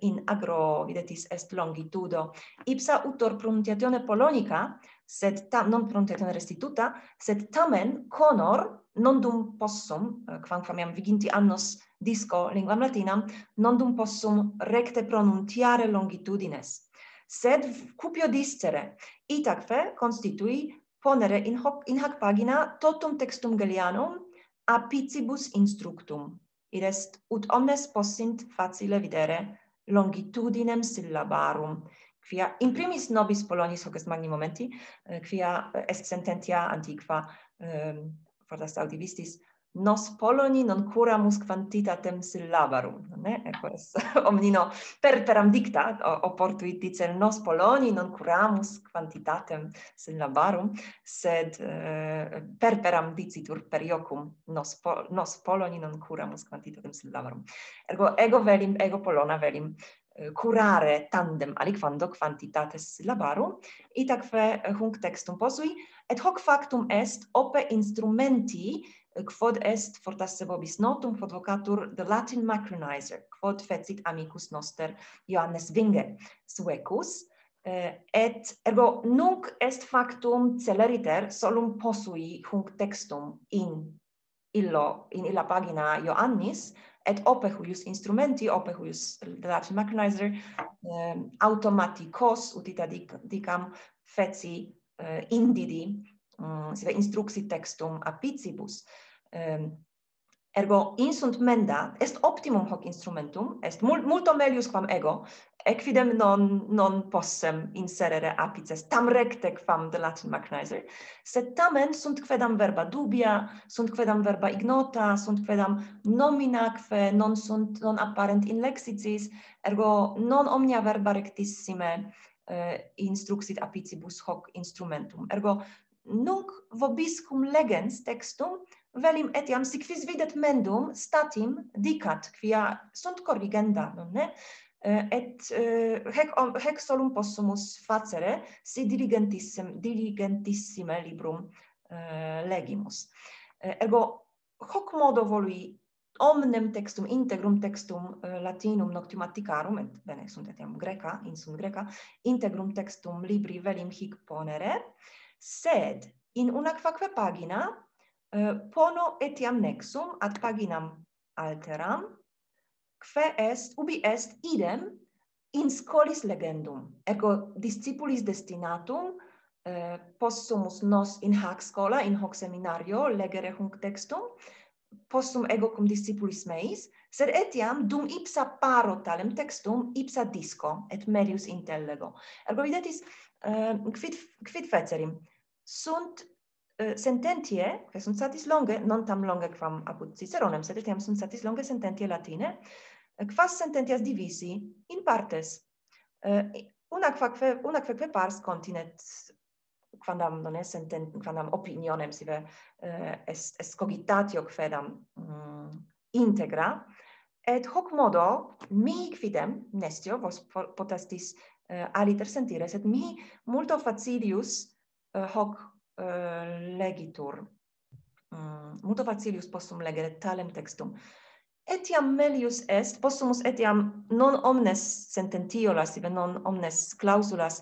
in agro videtis est longitudo. Ipsa utor pronunciatione polonica sed tam non pronunciatione restituta sed tamen conor non dum possum eh, quamquam iam viginti annos disco linguam latinam non dum possum recte pronunciare longitudines. Sed cupio discere itacque constitui ponere in hoc in hac pagina totum textum gallianum apicibus instructum. Id est ut omnes possint facile videre longitudinem syllabarum. Quia in primis nobis Polonis hoc est magni momenti eh, quia eh, est sententia antiqua um, fortas audivistis nos poloni non curamus quantitatem syllabarum, ne? Ecco, es omnino per peram dicta opportuit dicere nos poloni non curamus quantitatem syllabarum, sed eh, per peram dicitur per iocum nos, pol nos poloni non curamus quantitatem syllabarum. Ergo ego velim, ego polona velim, eh, curare tandem aliquando quantitates syllabarum itaque eh, hunc textum posui et hoc factum est ope instrumenti quod est fortasse vobis notum vocatur the Latin macronizer quod fecit amicus noster Johannes Winge, Suecus, eh, et ergo nunc est factum celeriter solum posui hunc textum in illo in illa pagina Ioannis et ope huius instrumenti ope huius Latin macronizer eh, automaticos utita dic, dicam feci eh, indidi mm, um, sive instruxi textum apicibus. Um, ergo insunt menda est optimum hoc instrumentum est mult multo melius quam ego equidem non non possem inserere apices tam recte quam de latin macnizer sed tamen sunt quedam verba dubia sunt quedam verba ignota sunt quedam nominaque non sunt non apparent in lexicis ergo non omnia verba rectissime eh, instruxit apicibus hoc instrumentum. Ergo nunc vobiscum legens textum velim etiam sic vis videt mendum statim dicat quia sunt corrigenda ne? Eh, et eh, hec hec solum possumus facere si diligentissim diligentissime librum eh, legimus. Ergo hoc modo volui omnem textum integrum textum uh, latinum noctimaticarum et bene sunt etiam greca in sum greca integrum textum libri velim hic ponere sed in una quaque pagina Eh, pono etiam nexum ad paginam alteram quae est ubi est idem in scolis legendum. Ergo discipulis destinatum eh, possumus nos in hac scola in hoc seminario legere hunc textum possum ego cum discipulis meis sed etiam dum ipsa paro talem textum ipsa disco et merius intellego. Ergo videtis eh, quid quid fecerim? Sunt eh, sententie, che sunt satis longe, non tam longe quam apud Ciceronem, sed etiam sunt satis longe sententie latine, eh, quas sententias divisi in partes. Eh, una quaque una quaque pars continet quandam non est sentent quandam opinionem sive uh, eh, est est cogitatio quedam mm, integra et hoc modo mi quidem nestio vos potestis uh, aliter sentire sed mi multo facilius uh, hoc Eh, legitur mm, multo facilius possum legere talem textum. Etiam melius est possumus etiam non omnes sententiolas ibe non omnes clausulas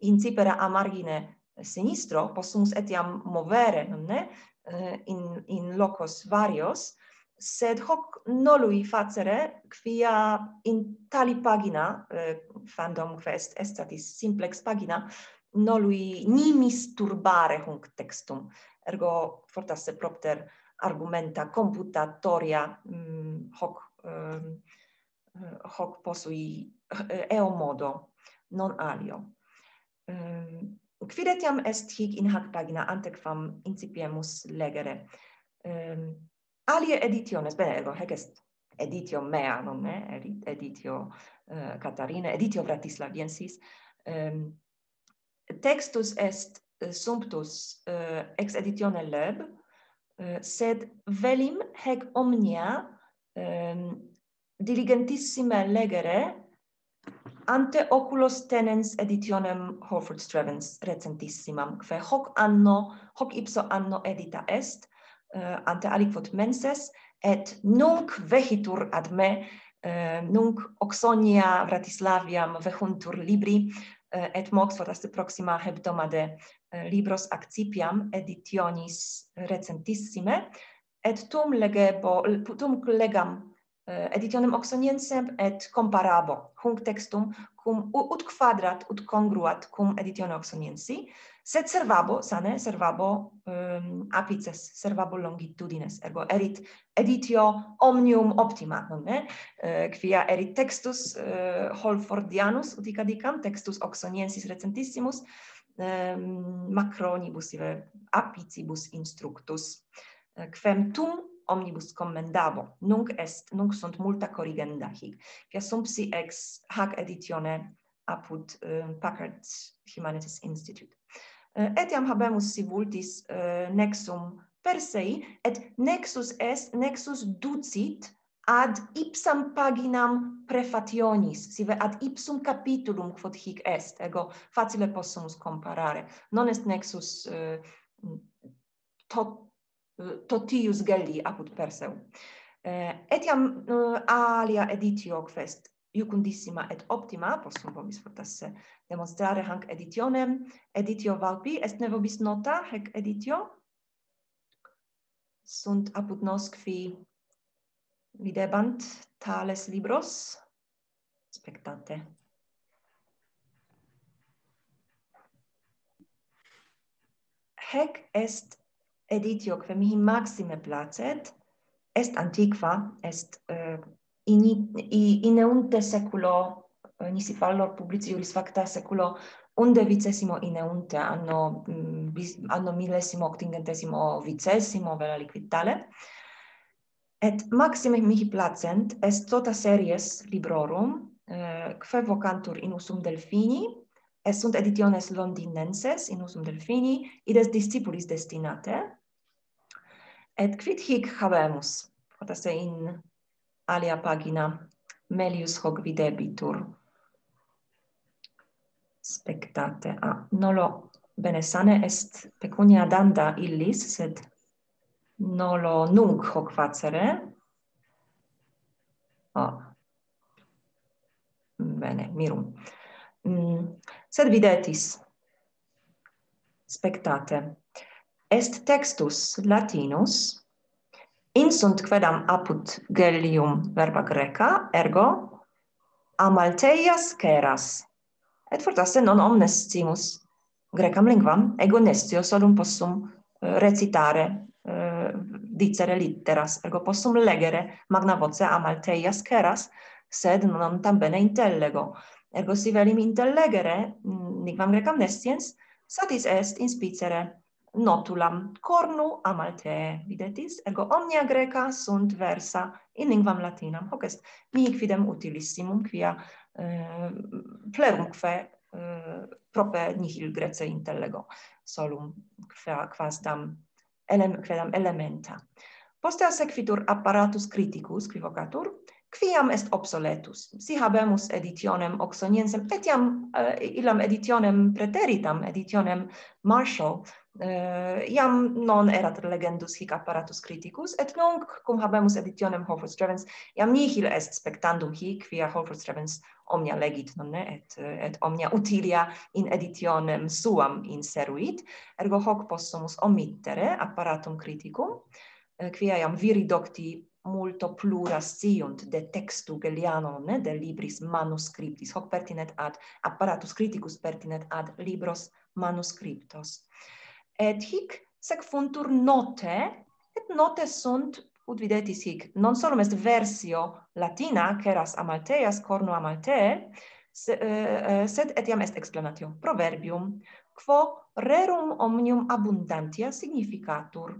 incipere a margine sinistro possumus etiam movere non ne? Eh, in in locos varios sed hoc nolui facere quia in tali pagina eh, fandom quest estatis simplex pagina nolui nimis turbare hunc textum ergo fortasse propter argumenta computatoria mm, hoc um, hoc posui eh, eo modo non alio. Um, quid etiam est hic in hac pagina antequam incipiemus legere? Um, alie editiones bene ergo hec est editio mea non me editio uh, Catarina editio Vratislaviensis, um, textus est eh, sumptus eh, ex editione leb, eh, sed velim hec omnia ehm, diligentissime legere ante oculos tenens editionem Horford Strevens recentissimam, quae hoc anno, hoc ipso anno edita est, uh, ante aliquot menses, et nunc vehitur ad me, uh, nunc Oxonia Vratislaviam vehuntur libri, Eh, et mox fatas de proxima hebdomade eh, libros accipiam editionis recentissime et tum legebo tum legam eh, editionem oxoniensem et comparabo hunc textum cum ut quadrat ut congruat cum editione oxoniensi Sed servabo, sane, servabo um, apices, servabo longitudines, ergo erit editio omnium optima, non ne? Eh, quia erit textus uh, Holfordianus, utica dicam, textus Oxoniensis recentissimus, um, ehm, macronibus, ive apicibus instructus, eh, quem tum omnibus commendabo, nunc est, nunc sunt multa corrigenda hic, quia sumpsi ex hac editione apud um, Packard Humanities Institute. Eh, etiam habemus si vultis eh, nexum per se et nexus est nexus ducit ad ipsam paginam prefationis sive ad ipsum capitulum quod hic est ego facile possumus comparare non est nexus uh, tot totius gelli apud Perseu. Uh, etiam uh, alia editio quest iucundissima et optima, possum vobis fortasse demonstrare hanc editionem, editio valpi, est ne vobis nota, hec editio, sunt apud nos qui videbant tales libros, spectate. Hec est editio, quem mihi maxime placet, est antiqua, est uh, in, ineunte seculo, eh, nisi fallor publiciuris facta seculo undecesimo ineunte anno, mm, bis, anno millesimo octingentesimo vicesimo vela liquidtale, et maxime mihi placent est tota series librorum, eh, quae vocantur in usum delfini, est sunt editiones londinenses in usum delfini, id est discipulis destinate, et quid hic habemus, potasse in alia pagina melius hoc videbitur. Spectate. A ah, nolo bene sane est pecunia danda illis sed nolo nunc hoc facere. Ah. bene mirum. Mm, sed videtis. Spectate. Est textus latinus Insunt quedam apud Gellium verba greca, ergo amalteias sceras. Et fortasse non omnes cimus grecam lingvam, ego nestio solum possum eh, recitare uh, dicere litteras, ergo possum legere magna voce amalteias sceras, sed non tam bene intellego. Ergo si velim intellegere, mm, lingvam grecam nestiens, satis est in spicere notulam. Cornu amalte videtis ergo omnia greca sunt versa in linguam latinam. Hoc est mihi quidem utilissimum quia eh, plerumque eh, prope nihil grece intellego solum qua quasdam elem quedam elementa. Postea sequitur apparatus criticus quivocatur quiam est obsoletus? Si habemus editionem oxoniensem etiam eh, illam editionem preteritam editionem marshall Uh, iam non erat legendus hic apparatus criticus, et nunc, cum habemus editionem Holford Strevens, iam nihil est spectandum hic, via Holford Strevens omnia legit, non ne, et, et omnia utilia in editionem suam inseruit, ergo hoc possumus omittere apparatum criticum, uh, quia iam viri docti multo plura sciunt de textu Gelliano, ne, de libris manuscriptis, hoc pertinet ad apparatus criticus pertinet ad libros manuscriptos et hic secfuntur note, et note sunt, ut videtis hic, non solum est versio latina, ceras amalteas, corno amaltee, se, uh, sed etiam est explanatio proverbium, quo rerum omnium abundantia significatur.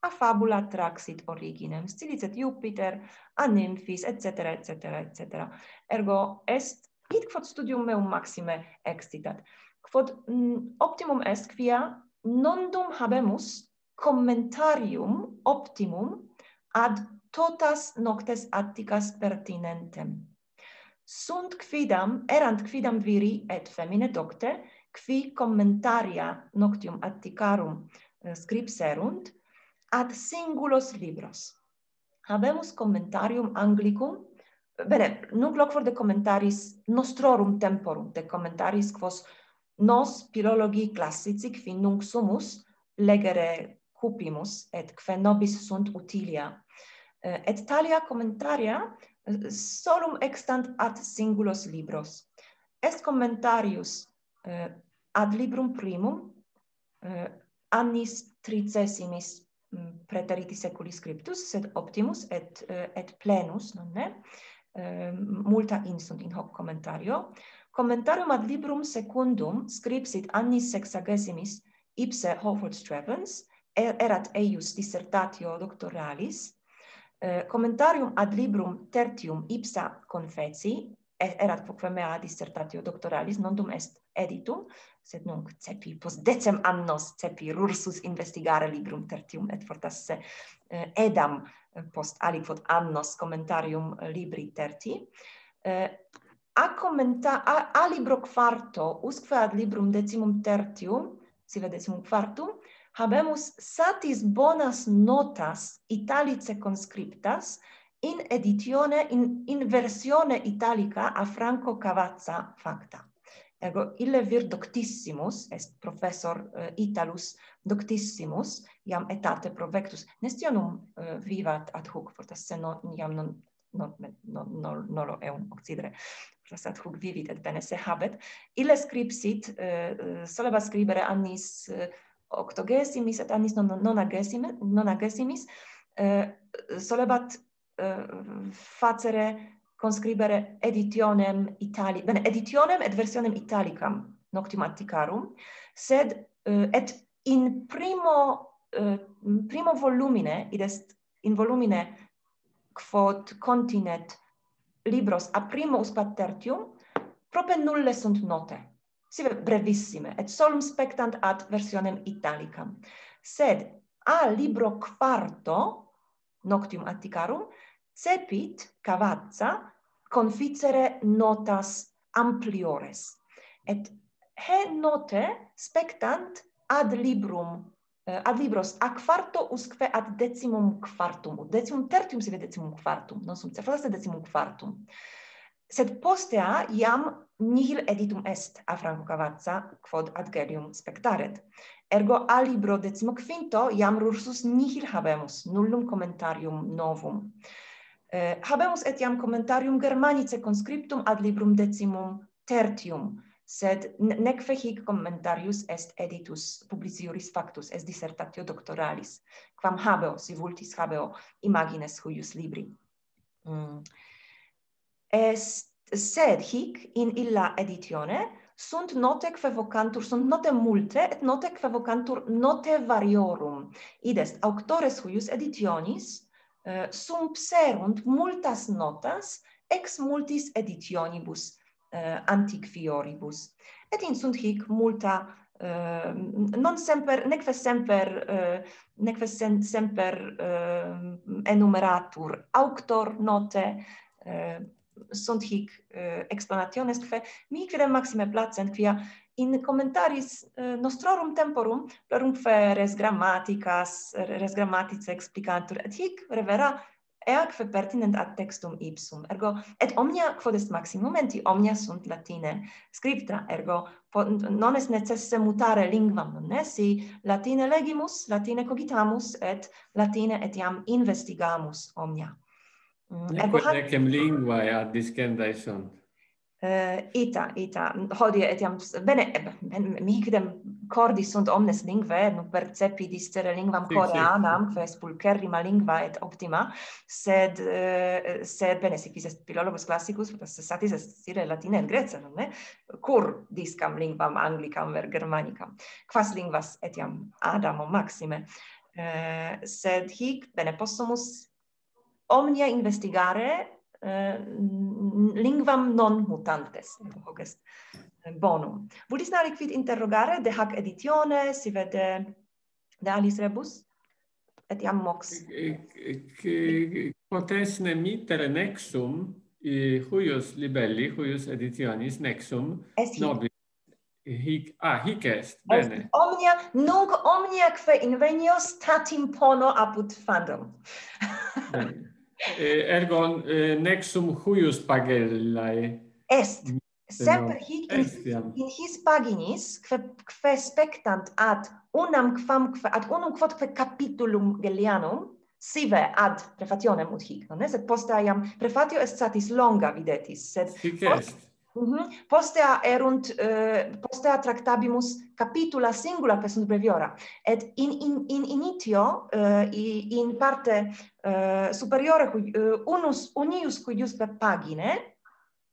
A fabula traxit originem, stilicet Jupiter, a nymphis, etc., etc., etc. Ergo est, hic quod studium meum maxime excitat. Quod mm, optimum est quia nondum habemus commentarium optimum ad totas noctes atticas pertinentem. Sunt quidam, erant quidam viri et femine docte, qui commentaria noctium atticarum eh, scripserunt, ad singulos libros. Habemus commentarium Anglicum, bene, nunc loquor de commentaris nostrorum temporum, de commentaris quos nos philologi classici qui nunc sumus legere cupimus et quae nobis sunt utilia. Eh, et talia commentaria eh, solum extant ad singulos libros. Est commentarius eh, ad librum primum annis tricesimis mm, preteriti seculi scriptus sed optimus et et plenus non ne? Multa insunt in hoc commentario. Commentarium ad librum secundum scripsit annis sexagesimis ipse Hofford Strevens, er, erat eius dissertatio doctoralis, eh, commentarium ad librum tertium ipsa confeci, er, erat quoque mea dissertatio doctoralis, nondum est editum, sed nunc cepi, post decem annos cepi rursus investigare librum tertium, et fortasse eh, edam eh, post aliquot annos commentarium eh, libri terti, eh, a commenta a, a libro quarto usque ad librum decimum tertium sive decimum quartum habemus satis bonas notas italice conscriptas in editione in, in versione italica a Franco Cavazza facta. Ego ille vir doctissimus, est professor uh, Italus doctissimus, iam etate provectus, nestionum uh, eh, vivat ad hoc, fortas se non, iam non non, non, non, nolo eun occidere. Prostat huc vivit et bene se habet. Ille scripsit eh, uh, soleba scribere annis uh, octogesimis et annis non, nonagesimis, nonagesimis uh, eh, solebat uh, facere conscribere editionem itali bene editionem et versionem italicam noctum atticarum sed uh, et in primo uh, primo volumine id est in volumine quod continet libros a primo us patertium prope nulle sunt note sive brevissime et solum spectant ad versionem italicam. Sed a libro quarto noctium atticarum cepit cavazza conficere notas ampliores. Et he note spectant ad librum Eh, ad libros a quarto usque ad decimum quartum. Decimum tertium sive decimum quartum, non sum certas de decimum quartum. Sed postea iam nihil editum est a Franco Cavazza quod ad gerium spectaret. Ergo a libro decimo quinto iam rursus nihil habemus, nullum commentarium novum. Eh, habemus etiam commentarium Germanice conscriptum ad librum decimum tertium, sed nec fehic commentarius est editus publiciuris factus est dissertatio doctoralis. Quam habeo si vultis habeo imagines huius libri. Mm. est sed hic in illa editione sunt note que vocantur sunt note multe et note que vocantur note variorum. Idest auctores huius editionis eh, uh, sum pserunt multas notas ex multis editionibus uh, antic fioribus. Et in sunt hic multa uh, non semper nec semper uh, nec sem, semper uh, enumeratur auctor note uh, sunt hic explanationes quae mi quidem maxime placent quia in commentaris uh, nostrorum temporum plerumque res grammaticas res grammatice explicantur et hic revera eaque pertinent ad textum ipsum. Ergo, et omnia quod est maximum enti omnia sunt latine scripta, ergo, non est necesse mutare lingvam, non ne? Si latine legimus, latine cogitamus, et latine etiam investigamus omnia. Mm, ergo, Neque necem linguae ad discendae sunt. Uh, ita, ita, hodie etiam, bene, ben, mi cordis sunt omnes lingvae, nu percepi distere lingvam sì, coreanam, quae sì. pulcherrima lingva et optima, sed, eh, sed bene, sicis est philologus classicus, cessatis est sire latine et grecia, non ne? Cur discam lingvam anglicam ver germanicam, quas lingvas etiam adamo maxime. Uh, sed hic, bene, possumus omnia investigare uh, lingvam non mutantes, hoc est bonum. Vultis nari quid interrogare de hac editione, si vede de alis rebus? Et iam mox. Potes nemittere nexum, huius libelli, huius editionis nexum, nobis. Hic ah hic est bene. est omnia nunc omnia quae invenio statim pono apud fandom. Eh, ergo eh, nexum huius pagellae est semper hic in, in his paginis que, que spectant ad unam quamque ad unum quodque capitulum Gellianum sive ad prefationem ut hic non est poste iam prefatio est satis longa videtis sed hic est Mm -hmm. postea erunt eh, uh, postea tractabimus capitula singula per sunt breviora et in in in initio uh, in parte uh, superiore uh, unus unius cuius per pagine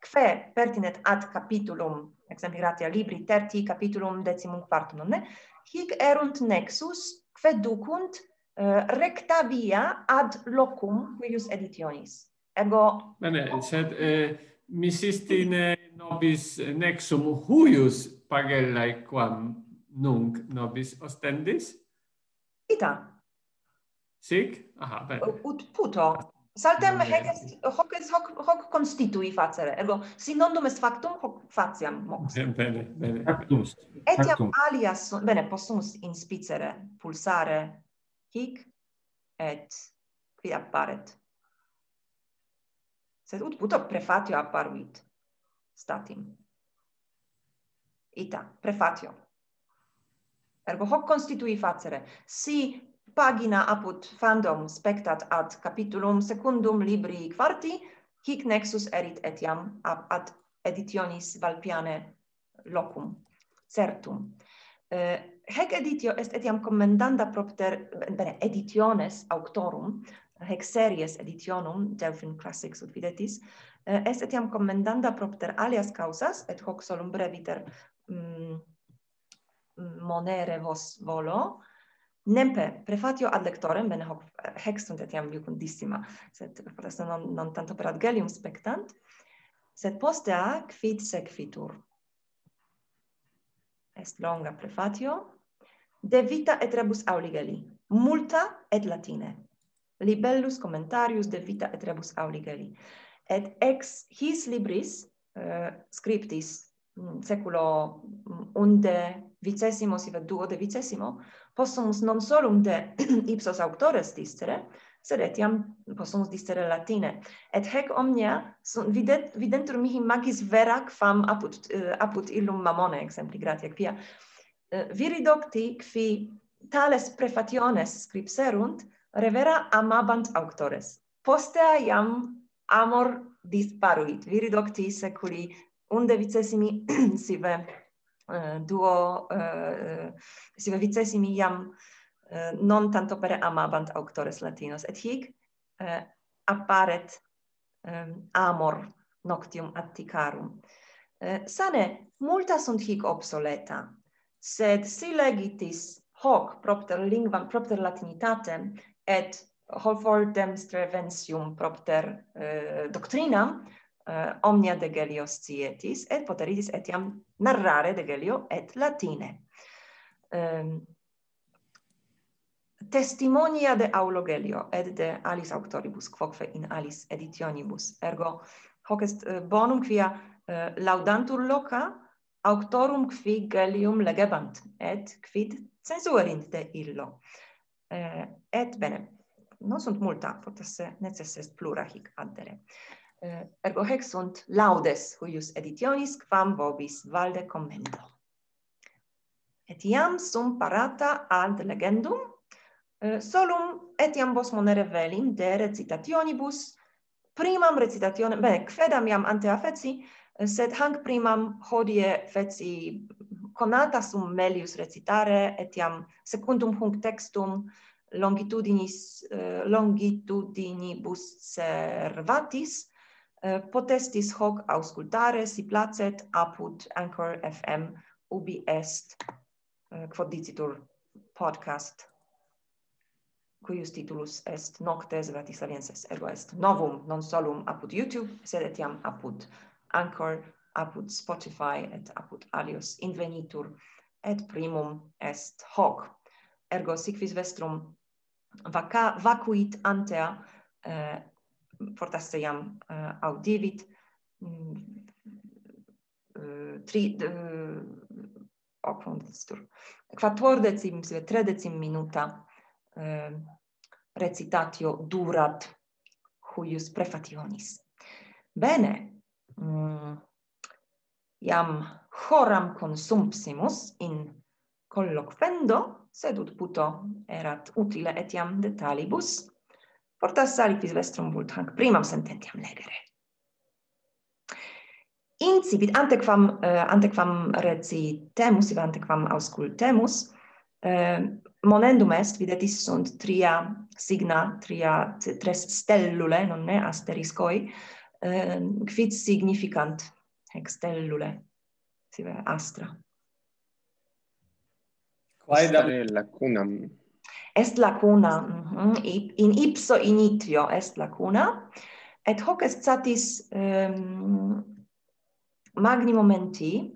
quae pertinet ad capitulum exempli gratia libri tertii capitulum decimum quartumne hic erunt nexus quae ducunt eh, uh, recta via ad locum cuius editionis. Ego bene sed eh, missisti ne nobis nexum huius pagellae quam nunc nobis ostendis? Ita. Sic? Aha bene. Ut puto. Saltem hec est hoc est hoc hoc constitui facere. Ergo sinondum est factum hoc faciam mox. Bene, bene. Factum. Etiam alias bene possumus inspicere, pulsare hic et qui apparet. Sed ut puto prefatio apparuit statim. Ita, prefatio. Ergo hoc constitui facere. Si pagina apud fandom spectat ad capitulum secundum libri quarti, hic nexus erit etiam ad editionis Valpiane locum, certum. Eh, hec editio est etiam commendanda propter, bene, editiones auctorum, hec series editionum, Delphin Classics ut videtis, eh, est etiam commendanda propter alias causas, et hoc solum breviter mm, mm monere vos volo, Nempe prefatio ad lectorem bene hoc hex sunt etiam jucundissima, sed potest non non tanto per ad gelium spectant, sed postea quid sequitur. Est longa prefatio de vita et rebus Auligeli, multa et latine. Libellus commentarius de vita et rebus Auligeli. Et ex his libris uh, scriptis mm, seculo mm, unde vicessimo sive duo de vicessimo possumus non solum de ipsos auctores distere sed etiam possumus distere latine. Et hec omnia sunt videt videntur mihi magis vera quam apud uh, apud illum mamone exempli gratia quia. Uh, viri docti qui tales prefationes scripserunt revera amabant auctores postea iam amor disparuit. Viri docti seculi unde vicesimi sive Eh, duo eh, sive vicesimi iam eh, non tanto per amabant auctores latinos et hic apparet um, amor noctium atticarum. Sane multa sunt hic obsoleta sed si legitis hoc propter lingvam propter latinitatem et holfordem strevensium propter uh, doctrinam uh, omnia de Gelio scietis et poteritis etiam narrare de Gelio et latine. Um, testimonia de Aulo Gelio et de alis auctoribus quoque in alis editionibus. Ergo hoc est uh, bonum quia uh, laudantur loca auctorum qui Gelium legebant et quid censurint de illo. Uh, et bene, non sunt multa, potasse necesse plura hic addere. Eh, ergo hec sunt laudes huius editionis quam vobis valde commendo. Et iam sum parata ad legendum, eh, solum etiam vos monere velim de recitationibus, primam recitationem, bene, quedam iam antea feci, eh, sed hanc primam hodie feci conata sum melius recitare, etiam secundum hunc textum longitudinis, longitudinibus servatis, Eh, potestis hoc auscultare si placet apud Anchor FM ubi est eh, quod dicitur podcast cuius titulus est Noctes Bratislavienses, ergo est novum non solum apud YouTube, sed etiam apud Anchor, apud Spotify et apud alios invenitur et primum est hoc. Ergo sic vis vestrum vaca, vacuit antea eh, fortasse jam uh, audivit mm, uh, tri uh, oquamdectur quattordecim se tredecim minuta uh, recitatio durat huius prefationis bene mm, iam horam consumpsimus in colloquendo sed ut puto erat utile etiam detalibus portas sali vestrum vult hanc primam sententiam legere. Incipit antequam uh, eh, antequam recitemus iva antequam auscultemus uh, monendum est videtis sunt tria signa tria tres stellule nonne asteriscoi uh, quid significant hec stellule sive astra quae da lacunam est lacuna mm -hmm. in ipso initio est lacuna et hoc est satis ehm, um, magni momenti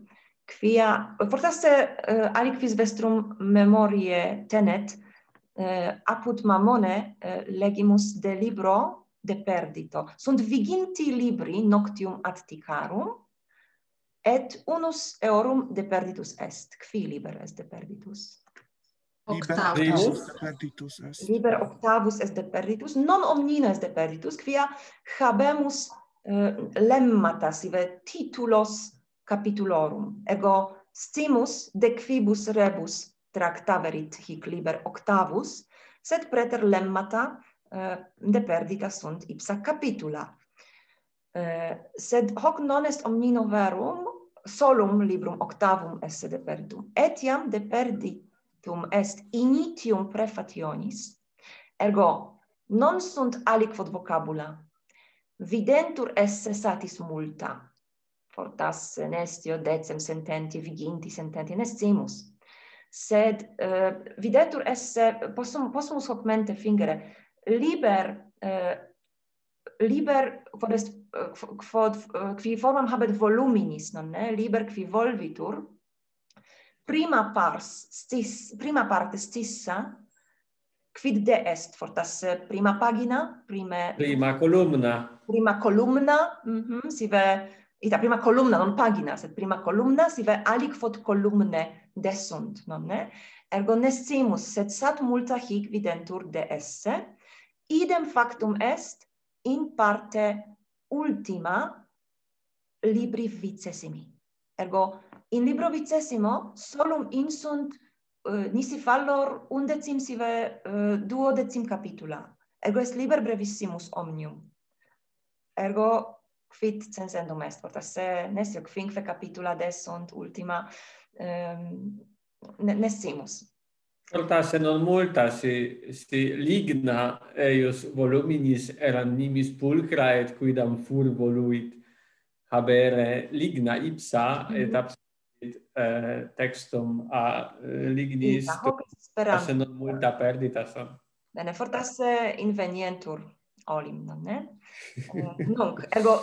quia fortasse uh, aliquis vestrum memorie tenet uh, apud mamone uh, eh, legimus de libro de perdito sunt viginti libri noctium atticarum et unus eorum de perditus est qui liber est de perditus Octavus. Liber, Liber octavus est deperritus, non omnina est deperritus, quia habemus eh, uh, lemmata sive titulos capitulorum. Ego stimus de quibus rebus tractaverit hic Liber octavus, sed preter lemmata eh, deperdita sunt ipsa capitula. Uh, sed hoc non est omnino verum, solum librum octavum esse depertum. Etiam deperdit tum est initium prefationis, ergo non sunt aliquod vocabula, videntur esse satis multa, fortas nestio decem sententi, viginti sententi, nestimus, sed eh, uh, videtur esse possum possumus hoc mente fingere liber uh, liber quod est eh, quod uh, qui formam habet voluminis non ne? Liber qui volvitur prima pars stis prima parte stissa quid de est? Fortas eh, prima pagina prime prima columna. Prima columna mhm mm si ve ita prima columna non pagina sed prima columna si ve alic fot columne desunt non ne? Ergo nescimus sed sat multa hic videntur de esse idem factum est in parte ultima libri vicesimi. Ergo in libro vicesimo solum insunt uh, nisi fallor undecim sive uh, duodecim capitula. Ergo est liber brevissimus omnium. Ergo quid censendum est, portas se nesio quinque capitula desunt ultima um, nessimus. Portas non multa si si ligna eius voluminis eram nimis pulcra et quidam fur voluit habere ligna ipsa mm -hmm. et mhm eh, textum a eh, lignis tasse non multa perdita sam. Bene, fortasse invenientur olim, non ne? uh, nunc, ego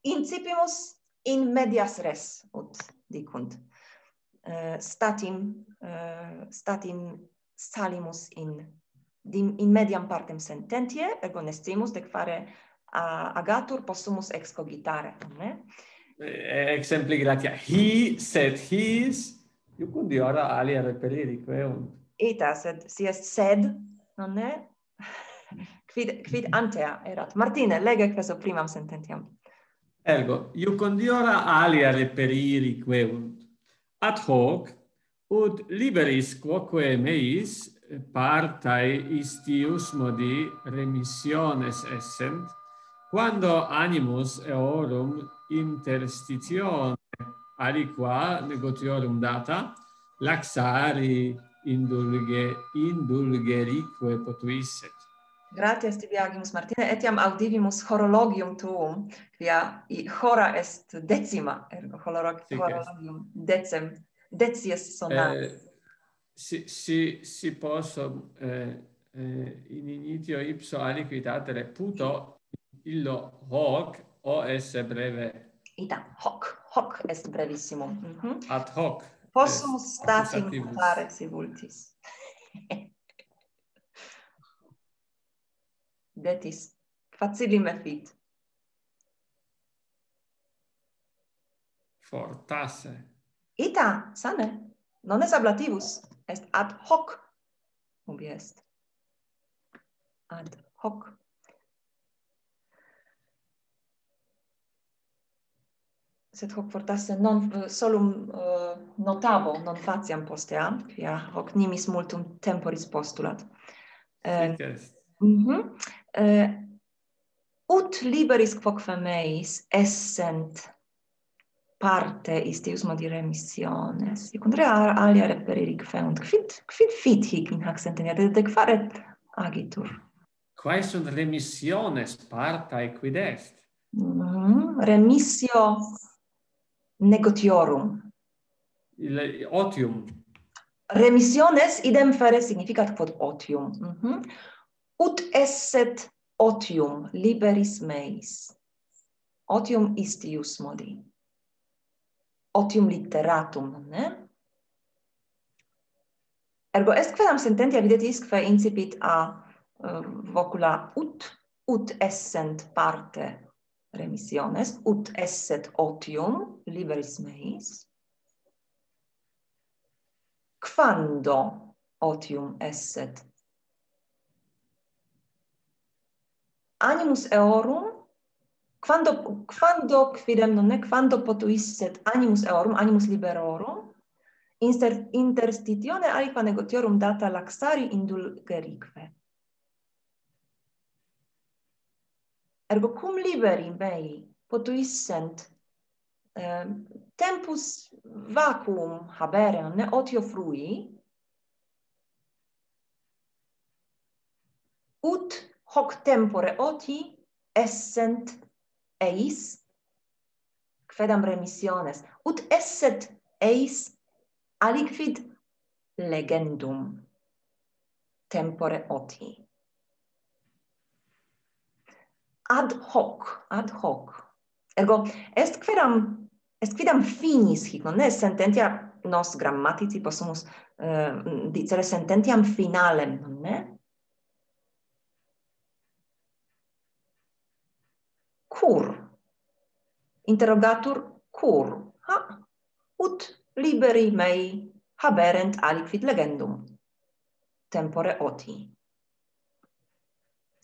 incipimus in medias res, ut dicunt. Uh, statim, uh, statim salimus in dim, in mediam partem sententiae ergo nestimus de fare agatur possumus excogitare, ne? exempli gratia. He said his iucundi ora alia reperirique unt. Eta sed si est sed non ne quid quid antea erat? Martine lege queso primam sententiam. Ergo iucundi ora alia reperirique unt. Ad hoc ut liberis quoque meis partae istius modi remissiones essent quando animus eorum interstitione aliqua negotiorum data laxari indulge indulgerique potuisset Gratias tibi agimus Martine etiam audivimus horologium tuum quia i hora est decima ergo horologium decem decies sonat. eh, si si si posso eh, eh, in initio ipso aliquitate puto illo hoc o es breve. Ita hoc hoc est brevissimo. Mm -hmm. ad hoc possum stati mutare si vultis. Detis facilime fit. Fortasse. Ita sane non es ablativus est ad hoc. Ubi est? Ad hoc. sed hoc fortasse non eh, solum uh, notabo non faciam postea quia hoc nimis multum temporis postulat eh, Mhm. mm -hmm. ut liberis quoque meis essent parte istius modi remissiones secundre alia reperiri feunt quid quid fit hic in hac centenia de decfare agitur quae sunt remissiones partae quid est mm -hmm. remissio negotiorum. Il otium. Remissiones idem fere significat quod otium. Mm -hmm. Ut esset otium liberis meis. Otium istius modi. Otium literatum, ne? Ergo est quam sententia videt isque incipit a uh, vocula ut ut essent parte remissiones ut esset otium liberis meis. Quando otium esset? Animus eorum, quando, quando quidem non ne, quando potuisset animus eorum, animus liberorum, inter, interstitione aliqua negotiorum data laxari indulgerique. Ergo cum liberi mei potuis sent eh, tempus vacuum habere ne otio frui ut hoc tempore oti essent eis quedam remissiones ut esset eis aliquid legendum tempore oti. ad hoc, ad hoc. Ergo, est quidam, est quidam finis hic, non est sententia nos grammatici possumus uh, dicere sententiam finalem, non è? Cur. Interrogatur cur. Ha? Ut liberi mei haberent aliquid legendum. Tempore oti.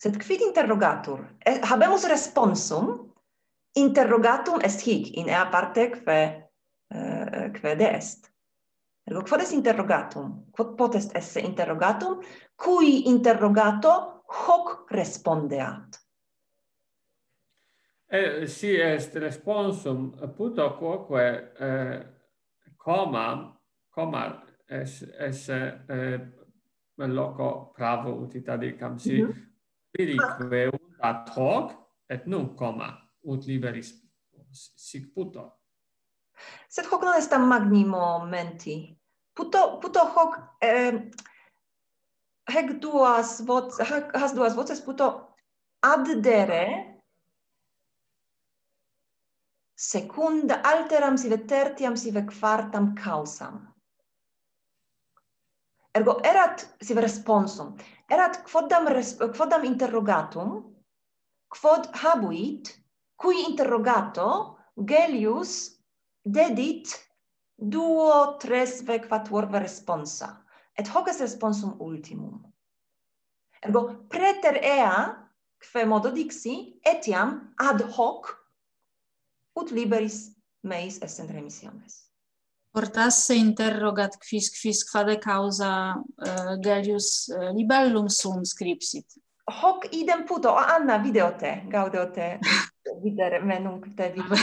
Sed quid interrogatur? Eh, e, habemus responsum, interrogatum est hic, in ea parte que, uh, eh, quede est. Ergo, quod est interrogatum? Quod potest esse interrogatum? Cui interrogato hoc respondeat? Eh, si est responsum puto quoque eh, coma, coma es, es eh, loco pravo utita dicam, si mm -hmm ad hoc et nunc comma ut liberis sic puto. Sed hoc non est magni momenti puto puto hoc eh, hec duas voc has duas voces puto addere secunda alteram sive tertiam sive quartam causam. Ergo erat sive responsum erat quoddam res, quoddam interrogatum quod habuit cui interrogato Gellius dedit duo tres quattuorve responsa et hoc est responsum ultimum. Ergo preter ea quae modo dixi etiam ad hoc ut liberis meis est in remissiones. Portasse interrogat quis quis quade causa eh, uh, Gellius uh, eh, libellum sum scripsit. Hoc idem puto, Anna, video te, gaudeo te, vider menum te vidio.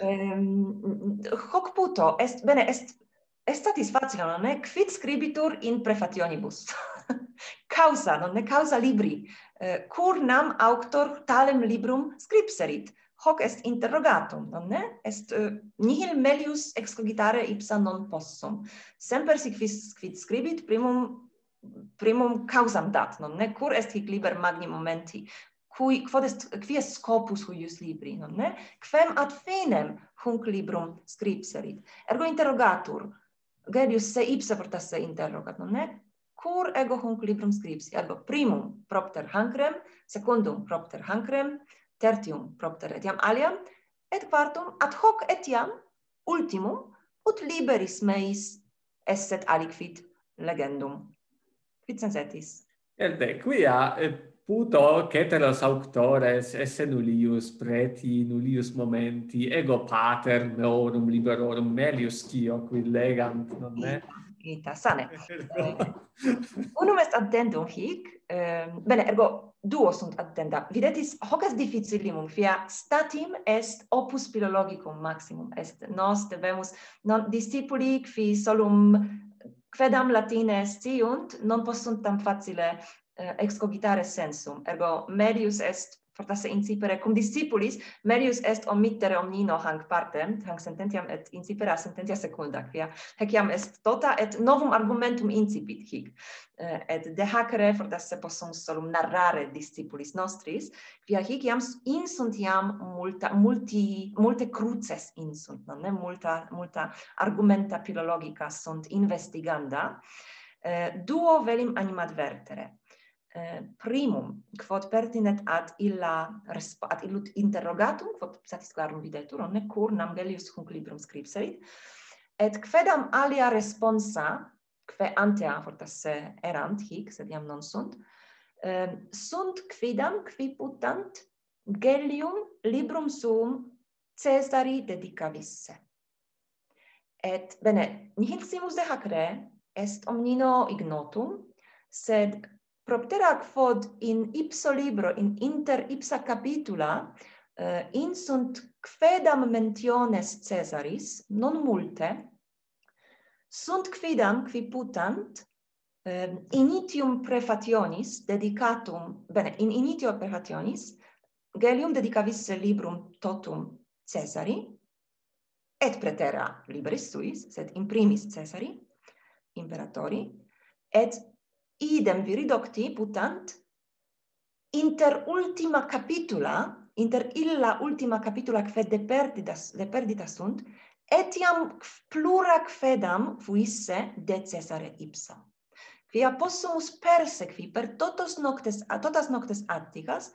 um, hoc puto, est, bene, est, est statis facile, non è? Quid scribitur in prefationibus? causa, non è causa libri. Uh, cur nam auctor talem librum scripserit? hoc est interrogatum, nonne? Est uh, nihil melius excogitare ipsa non possum. Semper sic quid scribit primum primum causam dat, nonne? Cur est hic liber magni momenti, cui quod est qui est scopus huius libri, nonne? Quem ad finem hunc librum scripserit. Ergo interrogatur Gelius se ipsa portasse interrogat, nonne? Cur ego hunc librum scripsi? Ergo primum propter hancrem, secundum propter hancrem, tertium propter etiam aliam, et quartum ad hoc etiam ultimum ut liberis meis esset aliquid legendum. Quid sensetis? Elde, quia puto ceteros auctores esse nullius preti nullius momenti ego pater meorum liberorum melius cio qui legant, non ne? Ita, sane. Eh, unum est addendum hic, um, bene, ergo duo sunt addenda. Videtis, hoc est difficilimum, fia statim est opus philologicum maximum est. Nos debemus, non discipuli qui solum quedam latine sciunt, non possunt tam facile uh, excogitare sensum. Ergo, medius est fortasse incipere cum discipulis merius est omittere omnino hanc partem hanc sententiam et incipere sententia secunda quia hec iam est tota et novum argumentum incipit hic. Eh, et de hacere fortasse possum solum narrare discipulis nostris quia hic iam insunt iam multa multi multe cruces insunt non multa multa argumenta philologica sunt investiganda. Eh, duo velim animadvertere. Eh, primum quod pertinet ad illa ad illut interrogatum quod satisclarum videtur ne cur nam Gellius hunc librum scripserit et quedam alia responsa quae antea fortasse erant hic sed iam non sunt eh, sunt quidam qui putant gelium librum suum Caesari dedicavisse. Et bene nihil simus de hacre est omnino ignotum sed proptera quod in ipso libro, in inter ipsa capitula, eh, uh, insunt quedam mentiones Caesaris, non multe, sunt quidam qui putant uh, eh, initium prefationis dedicatum, bene, in initio prefationis, Gelium dedicavisse librum totum Caesari, et pretera libris suis, sed in primis Caesari, imperatori, et idem viridocti putant inter ultima capitula inter illa ultima capitula quae de perditas de perdita sunt etiam plura quedam fuisse de Caesare ipsa. Quia possumus persequi per totos noctes a totas noctes atticas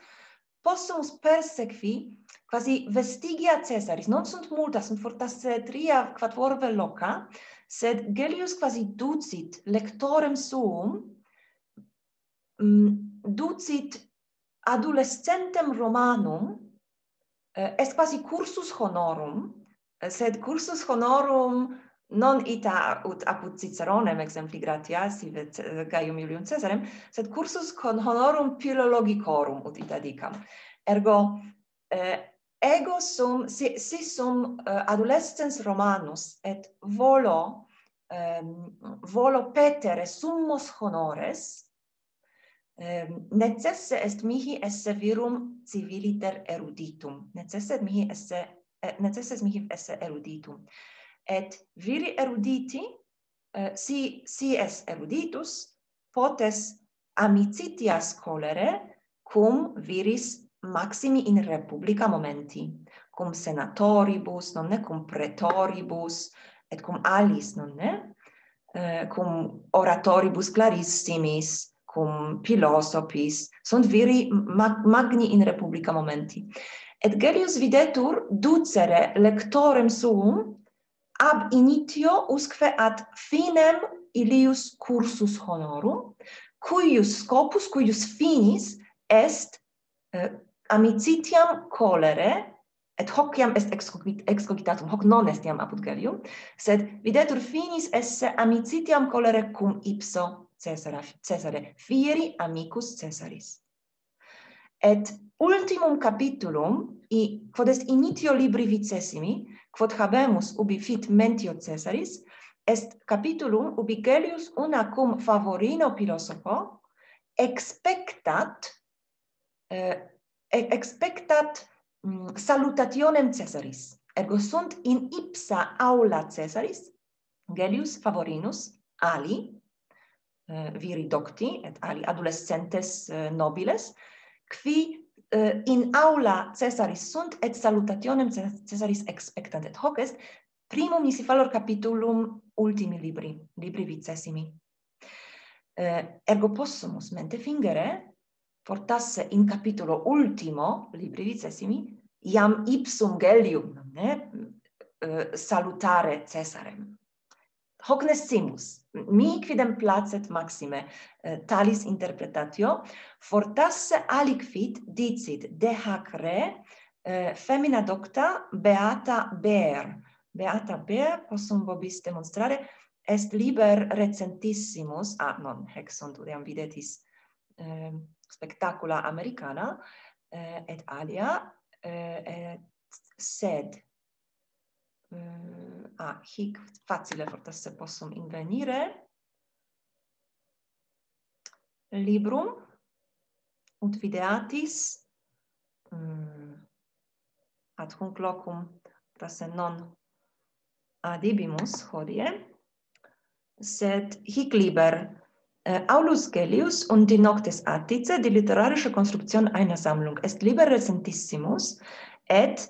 possumus persequi quasi vestigia Caesaris non sunt multa sunt fortas tria quatvorve loca sed Gellius quasi ducit lectorem suum Mm, ducit adolescentem romanum eh, est quasi cursus honorum eh, sed cursus honorum non ita ut apud Ciceronem exempli gratias sivet eh, Gaium Iulium Caesarem sed cursus con honorum philologicorum ut ita dicam. Ergo eh, ego sum si, si sum uh, adolescens romanus et volo um, volo petere summos honores Um, necesse est mihi esse virum civiliter eruditum. Necesse mihi esse eh, necesse mihi esse eruditum. Et viri eruditi eh, si si es eruditus potes amicitias colere cum viris maximi in republica momenti cum senatoribus non ne cum pretoribus et cum alis non ne eh, cum oratoribus clarissimis cum philosophis sunt viri mag magni in republica momenti. Et Gellius videtur ducere lectorem suum ab initio usque ad finem ilius cursus honorum, cuius scopus, cuius finis est eh, amicitiam colere et hoc iam est excogitatum hoc non est iam apud Gellium sed videtur finis esse amicitiam colere cum ipso Caesara Caesare fieri amicus Caesaris et ultimum capitulum i quod est initio libri vicesimi quod habemus ubi fit mentio Caesaris est capitulum ubi Gellius una cum favorino philosopho expectat eh, expectat mm, salutationem Caesaris. Ergo sunt in ipsa aula Caesaris, Gellius Favorinus, ali, uh, viri docti, et ali adolescentes uh, nobiles, qui uh, in aula Caesaris sunt, et salutationem Caesaris expectant, et hoc est primum nisifalor capitulum ultimi libri, libri vicesimi. Uh, ergo possumus mente fingere, portasse in capitolo ultimo libri vicesimi iam ipsum Gellium ne uh, salutare Cesarem. hoc nescimus, mi quidem placet maxime uh, talis interpretatio fortasse aliquid dicit de hac re uh, femina docta beata ber beata ber possum vobis demonstrare est liber recentissimus ah non hexon tuiam videtis uh, spectacula americana eh, et alia eh, et sed mm, a ah, hic facile fortasse possum invenire librum ut videatis mm, ad hunc locum tasse non adibimus hodie sed hic liber Eh, Aulus Gellius und die Noctes Attice, die literarische Konstruktion einer Sammlung, est liber recentissimus, et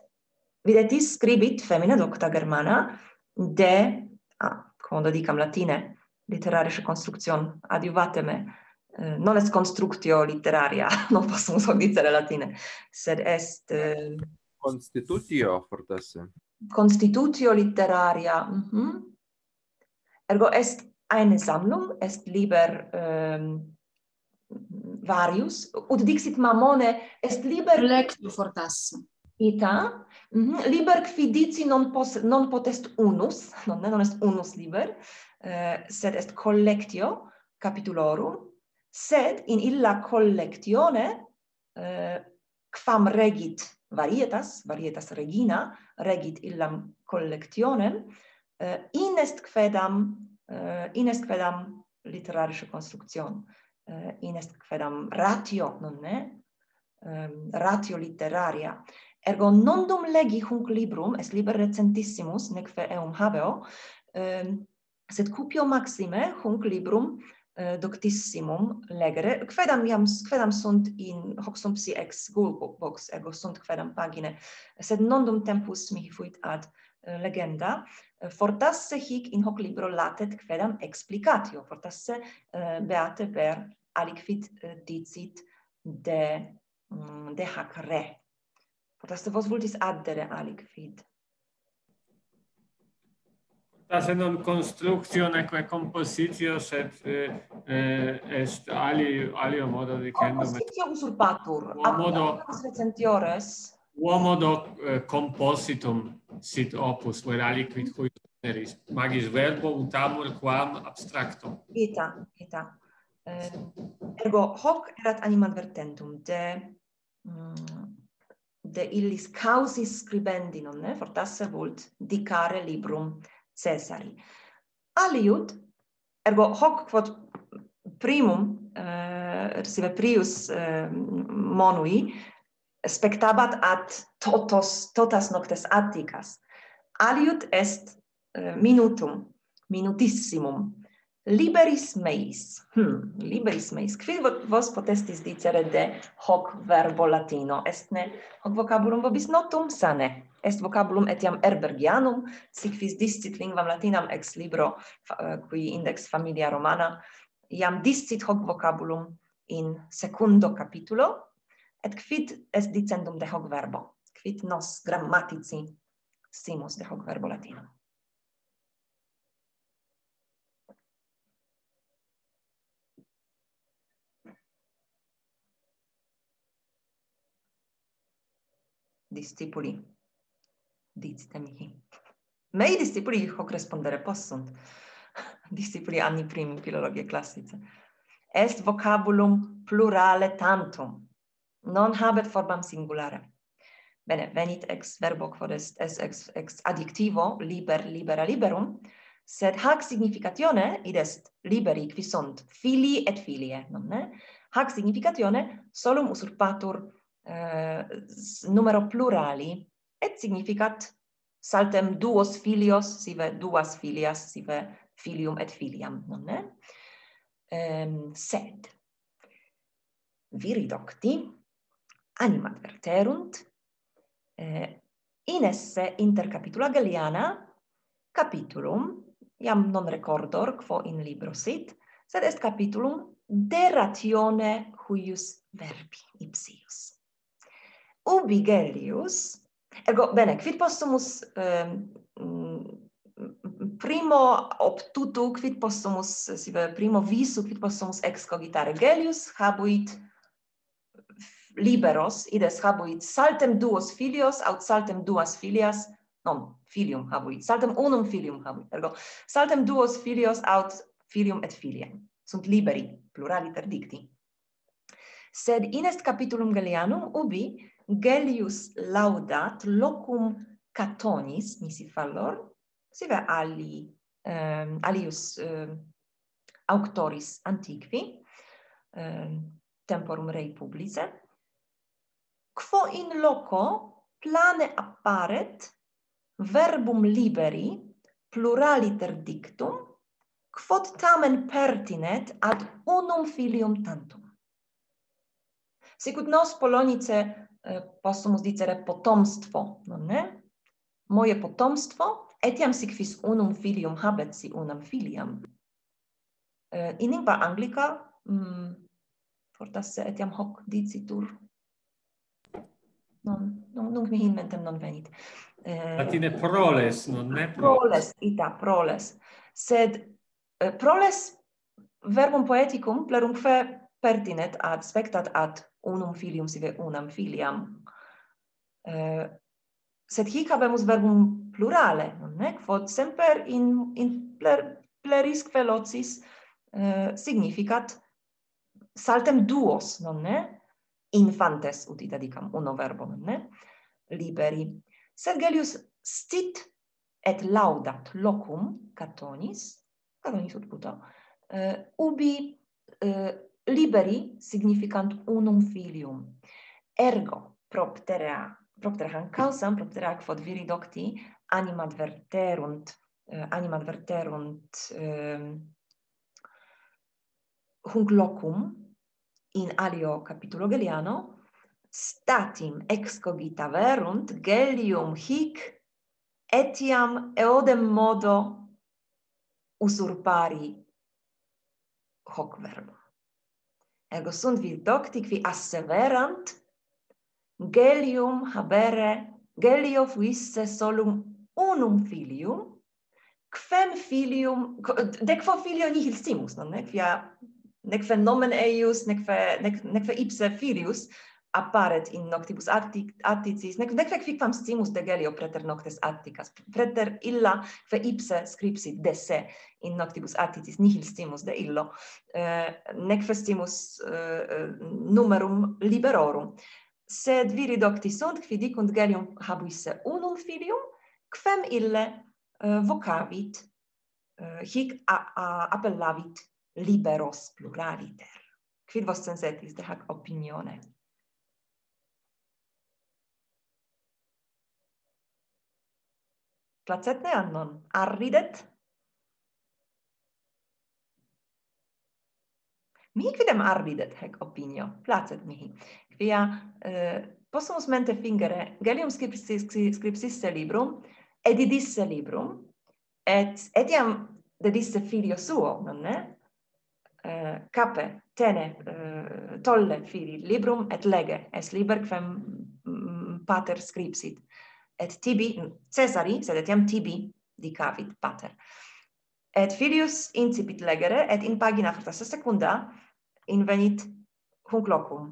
videtis scribit femina docta germana de, ah, quando dicam latine, literarische Konstruktion, adiuvate me, eh, non est constructio literaria, non possum so dicere latine, sed est... Eh, Constitutio, fortasse. Constitutio literaria, mm -hmm. Ergo est eine Sammlung, est liber ähm, varius, ut dixit mamone, est liber... Lectu fortasse. Ita, mm -hmm. liber qui dici non, pos, non potest unus, non, non est unus liber, uh, sed est collectio capitulorum, sed in illa collectione uh, quam regit varietas, varietas regina, regit illam collectionem, uh, in est quedam Eh, in est quedam literarische construction eh, in est quedam ratio non ne? Ehm, ratio literaria. Ergo non dum legi hunc librum est liber recentissimus nec fe eum habeo ehm, sed cupio maxime hunc librum eh, doctissimum legere. Quedam iam quedam sunt in hoc sunt psi ex gulbo box ergo sunt quedam pagine. Sed non dum tempus mihi fuit ad Eh, legenda eh, fortasse hic in hoc libro latet quedam explicatio fortasse eh, beate per aliquid dicit de mm, de hac re. Fortasse vos vultis addere aliquid fortasse non constructio neque compositio sed eh, est ali alio modo dicendo compositio usurpatur. Ad modo recentiores. Uomo do eh, compositum sit opus verali aliquid cui generis magis verbo utamur quam abstractum vita vita eh, ergo hoc erat animam vertentum de mm, de illis causis scribendi non ne? Fortasse vult dicare librum Caesari aliud ergo hoc quod primum eh, sive prius eh, monui spectabat at totos totas noctes atticas. Aliud est uh, minutum minutissimum. Liberis meis. Hm liberis meis. Qui vos potestis dicere de hoc verbo latino? Est ne hoc vocabulum vobis notum sane est vocabulum etiam erbergianum sic vis discit linguam latinam ex libro uh, qui index familia romana iam discit hoc vocabulum in secundo capitulo et quid est dicendum de hoc verbo, quid nos grammatici simus de hoc verbo latinum. discipuli dicite mihi. Mei discipuli hoc respondere possunt. Discipuli anni primi philologiae classicae est vocabulum plurale tantum non habet formam singulare. Bene, venit ex verbo quod est est ex, ex adjectivo liber libera liberum, sed hac significatione id est liberi qui sunt filii et filie, non ne? Hac significatione solum usurpatur eh, numero plurali et significat saltem duos filios sive duas filias sive filium et filiam, non ne? Ehm sed viridocti anima verterunt, eh, in esse inter capitula Galliana, capitulum, iam non recordor quo in libro sit, sed est capitulum de ratione huius verbi ipsius. Ubi Gellius, ergo, bene, quid possumus eh, primo obtutu, quid possumus, eh, sive, primo visu, quid possumus excogitare Gellius, habuit liberos ides habuit saltem duos filios aut saltem duas filias non filium habuit saltem unum filium habuit ergo saltem duos filios aut filium et filiam sunt liberi pluraliter dicti sed in est capitulum Gallianum ubi Gellius laudat locum Catonis nisi fallor sive ali um, alius um, auctoris antiqui um, temporum rei publice quo in loco plane apparet verbum liberi pluraliter dictum quod tamen pertinet ad unum filium tantum. Sicut nos Polonice eh, possumus dicere potomstwo, no ne? Moje potomstwo, etiam sic fis unum filium habet si unam filiam. Eh, in lingua anglica mm, fortasse etiam hoc dicitur non non non mi in mentem non venit. Eh, Latine proles, non ne proles. Proles, ita, proles. Sed eh, proles verbum poeticum plerumque pertinet ad spectat ad unum filium sive unam filiam. Eh, sed hic habemus verbum plurale, non ne? Quod semper in, in pler, plerisque velocis eh, significat saltem duos, non ne? infantes ut itadicam uno verbum, ne? Liberi. Sergelius stit et laudat locum Catonis, Catonis ut puto, uh, ubi uh, liberi significant unum filium. Ergo propterea, propterea causam, propterea quod viri docti, animad verterunt, uh, eh, animad verterunt uh, hunc locum, in alio capitulo Geliano, statim excogita verunt gelium hic etiam eodem modo usurpari hoc verbum. Ergo sunt vid docti qui asseverant gelium habere gelio fuisse solum unum filium quem filium de quo filio nihil simus non ne quia Necve nomen eius, necve, nec, necve ipse filius, apparet in noctibus artic, articis, nec, necve quicquam stimus de gelio preter noctes atticas, preter illa fe ipse scripsit de se in noctibus atticis, nihil stimus de illo, eh, necve stimus eh, numerum liberorum. Sed viri docti sunt, qui dicunt gelium habuisse unum filium, quem ille eh, vocavit, eh, hic a, a, appellavit liberos pluraliter. Quid vos sensetis de hac opinione? Placetne annon, arridet? Mi quidem arridet hec opinio, placet mihi. Quia eh, possumus mente fingere, Gellium scripsis, scripsisse librum, edidisse librum, et etiam dedisse filio suo, non ne? uh, cape tene uh, tolle fili librum et lege es liber quem mm, pater scripsit. Et tibi Caesari sed etiam tibi dicavit pater. Et filius incipit legere et in pagina quartas secunda invenit hunc locum.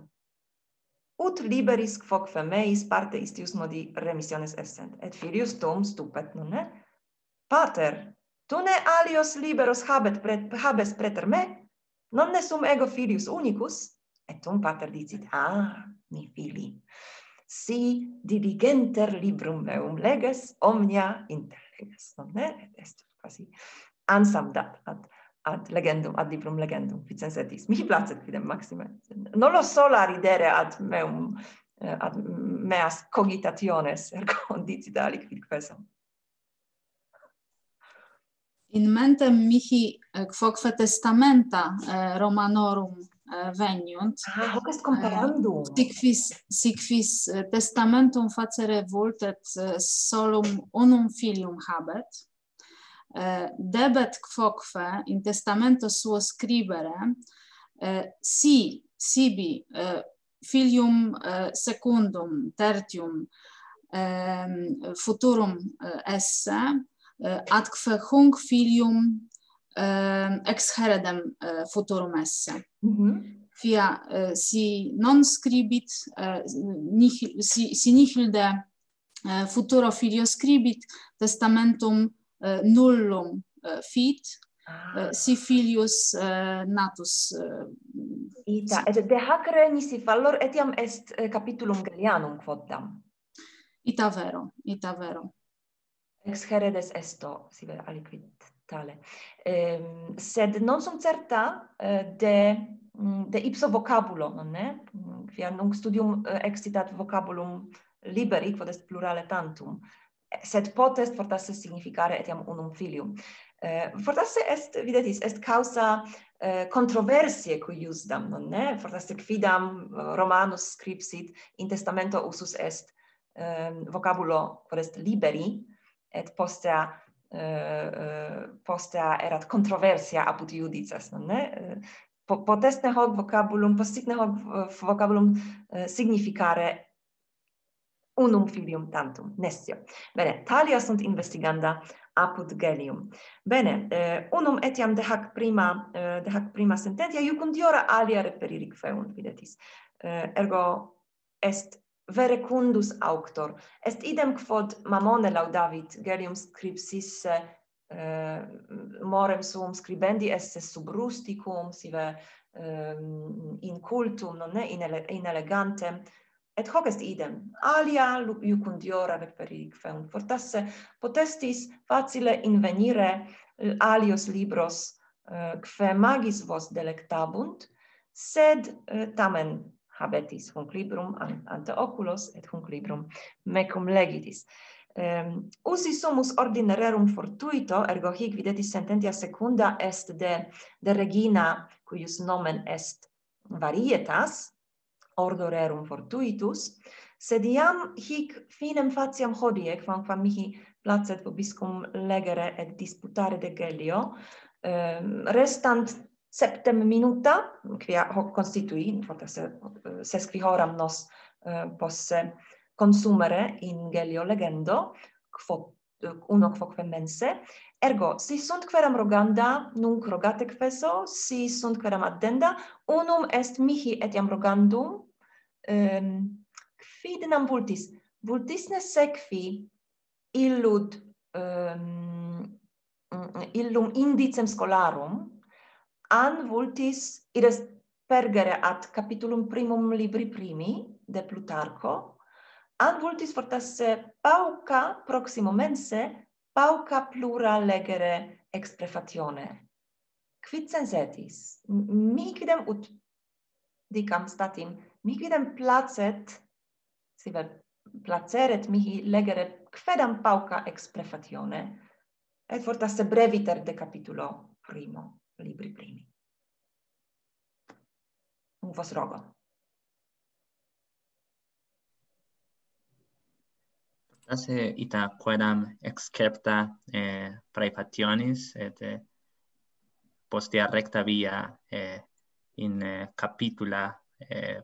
Ut liberis quoc femeis parte istius modi remissiones essent. Et filius tum stupet nonne pater tu ne alios liberos habet pret, habes preter me? nonne sum ego filius unicus, et tum pater dicit, ah, mi fili, si diligenter librum meum leges, omnia interleges, non ne? Est quasi ansam dat ad, ad legendum, ad librum legendum, vicensetis. Mihi placet quidem maxime. Nolo sola ridere ad meum, eh, ad meas cogitationes, ergo dicit aliquid quesam in mentem mihi eh, quoque testamenta eh, Romanorum eh, veniunt. Ah, hoc est comparandum. Sic vis sic vis testamentum facere voltet solum unum filium habet. debet quoque in testamento suo scribere si sibi filium secundum tertium ehm, futurum esse Eh, atque hunc filium eh, ex heredem eh, futurum esse. Mm -hmm. Quia si non scribit, nihil, si, si nihil de futuro filio scribit, testamentum nullum fit, Uh, si filius natus Ita, et de hac renisi fallor etiam est capitulum Gallianum quoddam. Ita vero, ita vero ex heredes esto sive aliquid tale. Ehm, sed non sum certa eh, de mm, de ipso vocabulo non ne mm, quia nunc studium eh, excitat vocabulum liberi quod est plurale tantum. Sed potest fortasse significare etiam unum filium. Eh, fortasse est videtis est causa eh, controversiae qui iusdam non ne? Fortasse quidam eh, romanus scripsit in testamento usus est eh, vocabulo quod est liberi et postea uh, postea erat controversia apud iudices, non ne? Potestne hoc vocabulum, postigne hoc eh, vocabulum significare unum filium tantum, nessio. Bene, talia sunt investiganda apud gelium. Bene, eh, unum etiam de hac prima, eh, de hac prima sententia, iucundiora alia reperiric feum, videtis. Eh, ergo est verecundus auctor. Est idem quod mamone laudavit gerium scripsisse eh, morem suum scribendi esse sub rusticum, sive eh, in cultum, non ne, in, ele, in elegantem, et hoc est idem. Alia iucundiora reperique un fortasse potestis facile invenire eh, alios libros uh, quae magis vos delectabunt sed uh, tamen habetis hunc librum ante oculos et hunc librum mecum legitis um, ehm, usi sumus ordinarerum fortuito ergo hic videtis sententia secunda est de de regina cuius nomen est varietas ordo rerum fortuitus sed iam hic finem faciam hodie quamquam mihi placet vobiscum legere et disputare de gelio, um, ehm, restant septem minuta, quia hoc constitui, potesse ses qui horam nos uh, posse consumere in Gelio legendo, quo, uno quoque mense, ergo, si sunt queram roganda, nunc rogate queso, si sunt queram addenda, unum est mihi etiam rogandum, ehm, um, quidinam vultis, vultisne sequi illud um, illum indicem scholarum, an vultis ires pergere ad capitulum primum libri primi de Plutarco, an vultis fortasse pauca proximo mense, pauca plura legere exprefatione. Quid sensetis? Mi quidem ut dicam statim, mi quidem placet, sive placeret mihi legere quedam pauca exprefatione, et fortasse breviter de capitulo primo libri primi. Un vos rogo. Tase ita quedam excepta eh, praepationis et eh, postea recta via eh, in eh, capitula eh,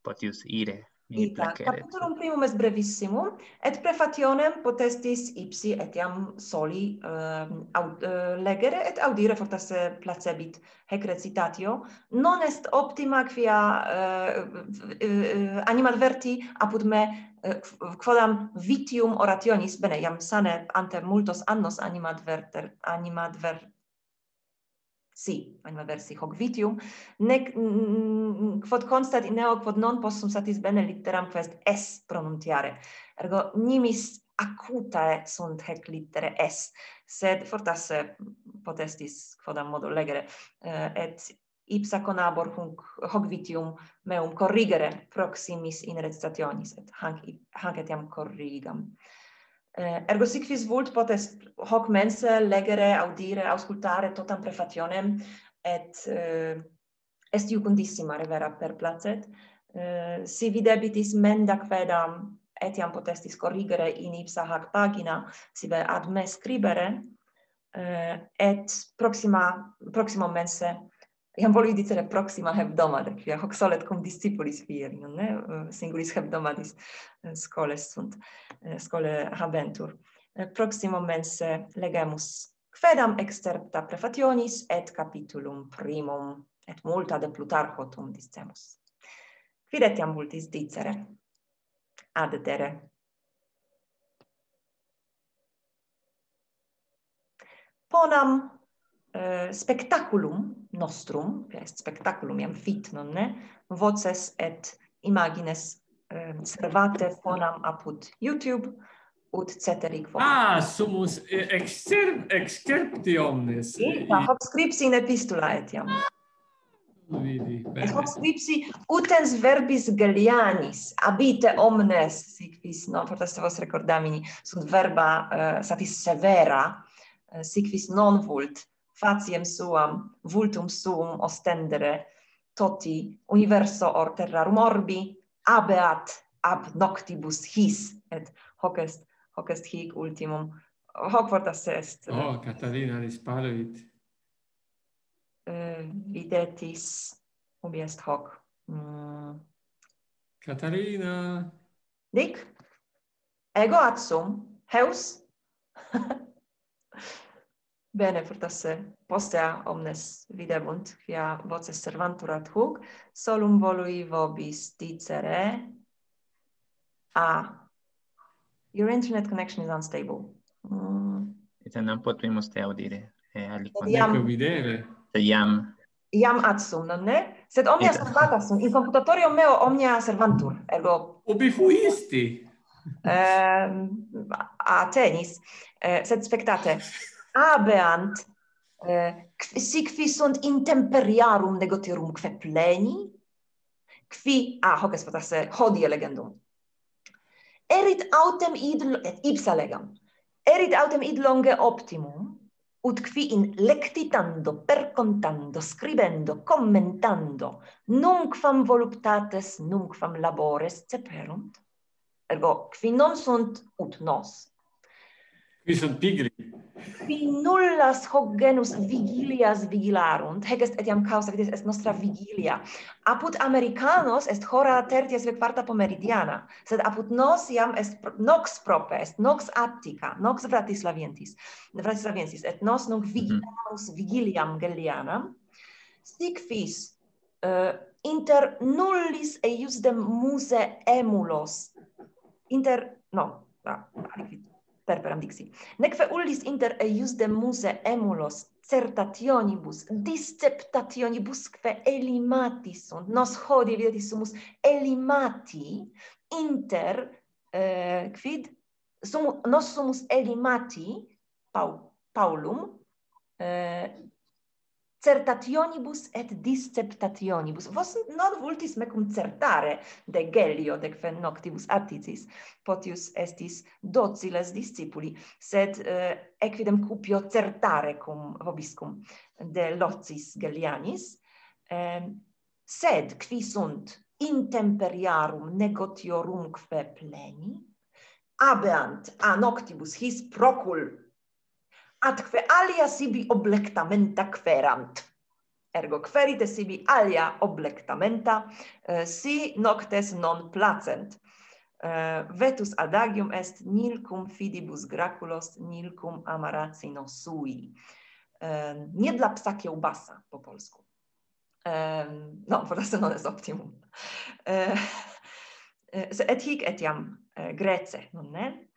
potius ire Mi placeret. Capitulum primum est brevissimum, et prefationem potestis ipsi etiam soli uh, aud, uh, legere et audire fortasse placebit hec recitatio. Non est optima quia uh, uh, animal verti apud me uh, quodam vitium orationis, bene, iam sane ante multos annos animadverter, animadverter, si anima versi hoc vitium. Nec quod constat in neo quod non possum satis bene litteram quest s pronuntiare. Ergo nimis acutae sunt hec littere s sed fortasse potestis quodam modo legere uh, et ipsa conabor hunc hoc vitium meum corrigere proximis in recitationis et hanc hanc etiam corrigam. Eh, ergo sic vis vult potest hoc mense legere, audire, auscultare totam prefationem et eh, est iucundissima revera per placet. Eh, si videbitis menda quedam etiam potestis corrigere in ipsa hac pagina, sive ad me scribere, eh, et proxima, proximo mense Iam volui dicere proxima hebdomade, quia hoc solet cum discipulis fieri, non ne? Eh, singulis hebdomadis eh, scoles sunt, eh, scole habentur. Proximo mense legemus quedam excerpta prefationis et capitulum primum, et multa de Plutarcho tum discemus. Quid etiam multis dicere? Ad dere. Ponam eh, spectaculum nostrum, est spectaculum iam fit, nonne, voces et imagines um, servate fonam apud YouTube, ut ceteri quam. Ah, sumus excer excerpti omnes. Eta, hoc scripsi in epistula etiam. Ah, vidi, bene. Et hoc scripsi utens verbis Gellianis, abite omnes, sic vis, non fortasse vos recordamini, sunt verba uh, satis severa, uh, sic vis non vult, faciem suam vultum suum ostendere toti universo or terra orbi abeat ab noctibus his et hoc est hoc est hic ultimum. Hoc fortas est oh Catarina risparuit uh, eh, videtis ubi est hoc. Mm. Catarina! Dic? Ego atsum, heus? Bene, fortasse postea omnes videbunt, quia voces servantur ad hoc, solum volui vobis dicere a... Your internet connection is unstable. Mm. Ita non potuimus te audire. E aliquam. Iam... videre. Iam. Iam ad sum, nonne? Sed omnia servata sum. In computatorio meo omnia servantur, ergo... Ubi fuisti? Eh, a tenis. Eh, sed spectate. abeant eh, sic qui sunt intemperiarum negotiorum negotirumque pleni, qui, ah, hoc est potasse, hodie legendum. Erit autem id, et eh, ipsa legam, erit autem id longe optimum, ut qui in lectitando, percontando, scribendo, commentando, nunquam voluptates, nunquam labores ceperunt, ergo, qui non sunt ut nos. Qui sunt pigri qui nullas hoc genus vigilias vigilarunt hec est etiam causa quid est nostra vigilia apud americanos est hora tertias ve quarta pomeridiana sed apud nos iam est nox prope est nox attica nox vratislavientis vratislaviensis et nos nunc vigilamus vigiliam gellianam sic fis uh, inter nullis eiusdem muse emulos inter no ah, perperam dixi. Neque ullis inter eius de muse emulos certationibus, disceptationibusque elimati sunt, nos hodie videtis sumus elimati inter eh, quid sum, nos sumus elimati pau, paulum eh, certationibus et disceptationibus. Vos non vultis mecum certare de Gellio de quen noctibus atticis, potius estis dociles discipuli, sed eh, equidem cupio certare cum vobiscum de Locis Gellianis, eh, sed qui sunt intemperiarum negotiorum pleni, abeant a noctibus his procul atque alia sibi oblectamenta querant. Ergo querite sibi alia oblectamenta eh, si noctes non placent. Eh, vetus adagium est nil cum fidibus graculos nil cum amaracino sui. Eh, nie dla psa kiełbasa po polsku eh, no forse non est optimum. Eh, eh, et hic etiam grece non ne?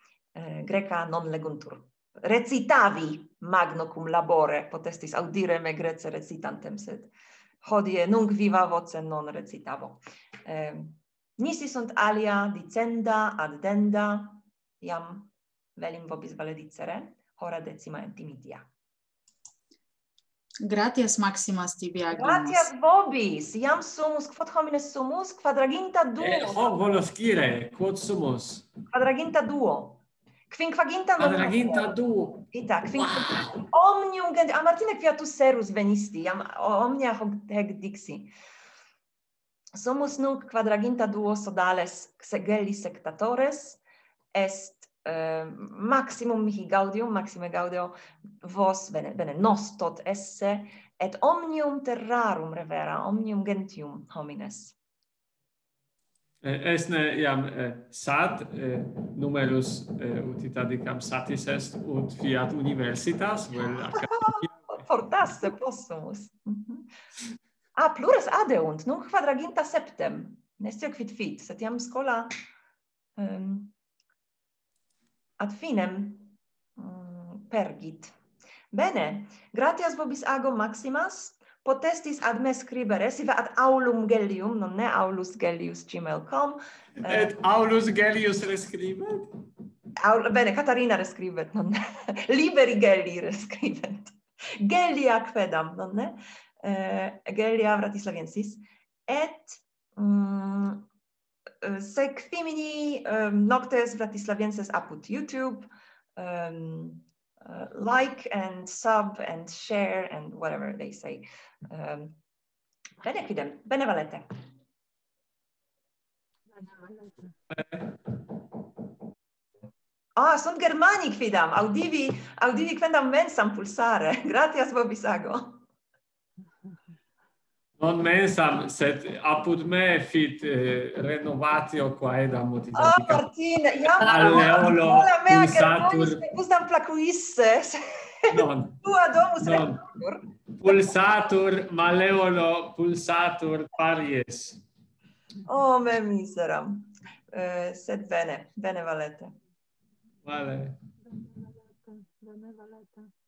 Greca non leguntur recitavi magno cum labore potestis audire me grece recitantem sed hodie nunc viva voce non recitavo eh, nisi sunt alia dicenda addenda iam velim vobis valedicere hora decima intimitia Gratias Maximas tibi agnus. Gratias vobis, iam sumus, quod homines sumus, quadraginta duo. Eh, ho, volos dire, quod sumus? Quadraginta duo. Kvinkvaginta Adraginta ah, du. Ita, kvinkvaginta. Omnium gent, a Martina quiatus serus venisti, am, omnia hoc hec dixi. Somus nunc quadraginta duo sodales segelli sectatores, est uh, maximum mihi gaudium, maxime gaudio vos bene, bene nos tot esse, et omnium terrarum revera, omnium gentium homines. Eh, esne iam eh, sat eh, numerus utitadicam satis est ut fiat universitas vel ah, academia. fortasse possumus. A ah, pluras adeunt nunc quadraginta septem. Nestio quid fit sed iam scola um, ad finem um, pergit. Bene gratias vobis ago maximas potestis ad me scribere, sive ad aulum Gellium, non ne aulus Gellius gmail.com. Eh, Et aulus Gellius rescribet? Aul, bene, Catarina rescribet, non ne? Liberi Gelli rescribet. Gellia quedam, non ne? Uh, Gellia Vratislaviensis. Et mm, eh, sec femini um, noctes Vratislavienses apud YouTube, um, uh, like and sub and share and whatever they say. Um, bene quidem, bene valete. Ah, sunt germani quidam, audivi, audivi quendam mensam pulsare. Gratias vobisago. Non mensam, sed apud me fit eh, renovatio quaedam motivati. Ah, Martin, iam alleolo pulsatur. Usdam placuisse. Non. Tua domus non. Pulsatur, maleolo pulsatur paries. Oh, me miseram. Eh, sed bene, bene valete. Vale. Bene valete.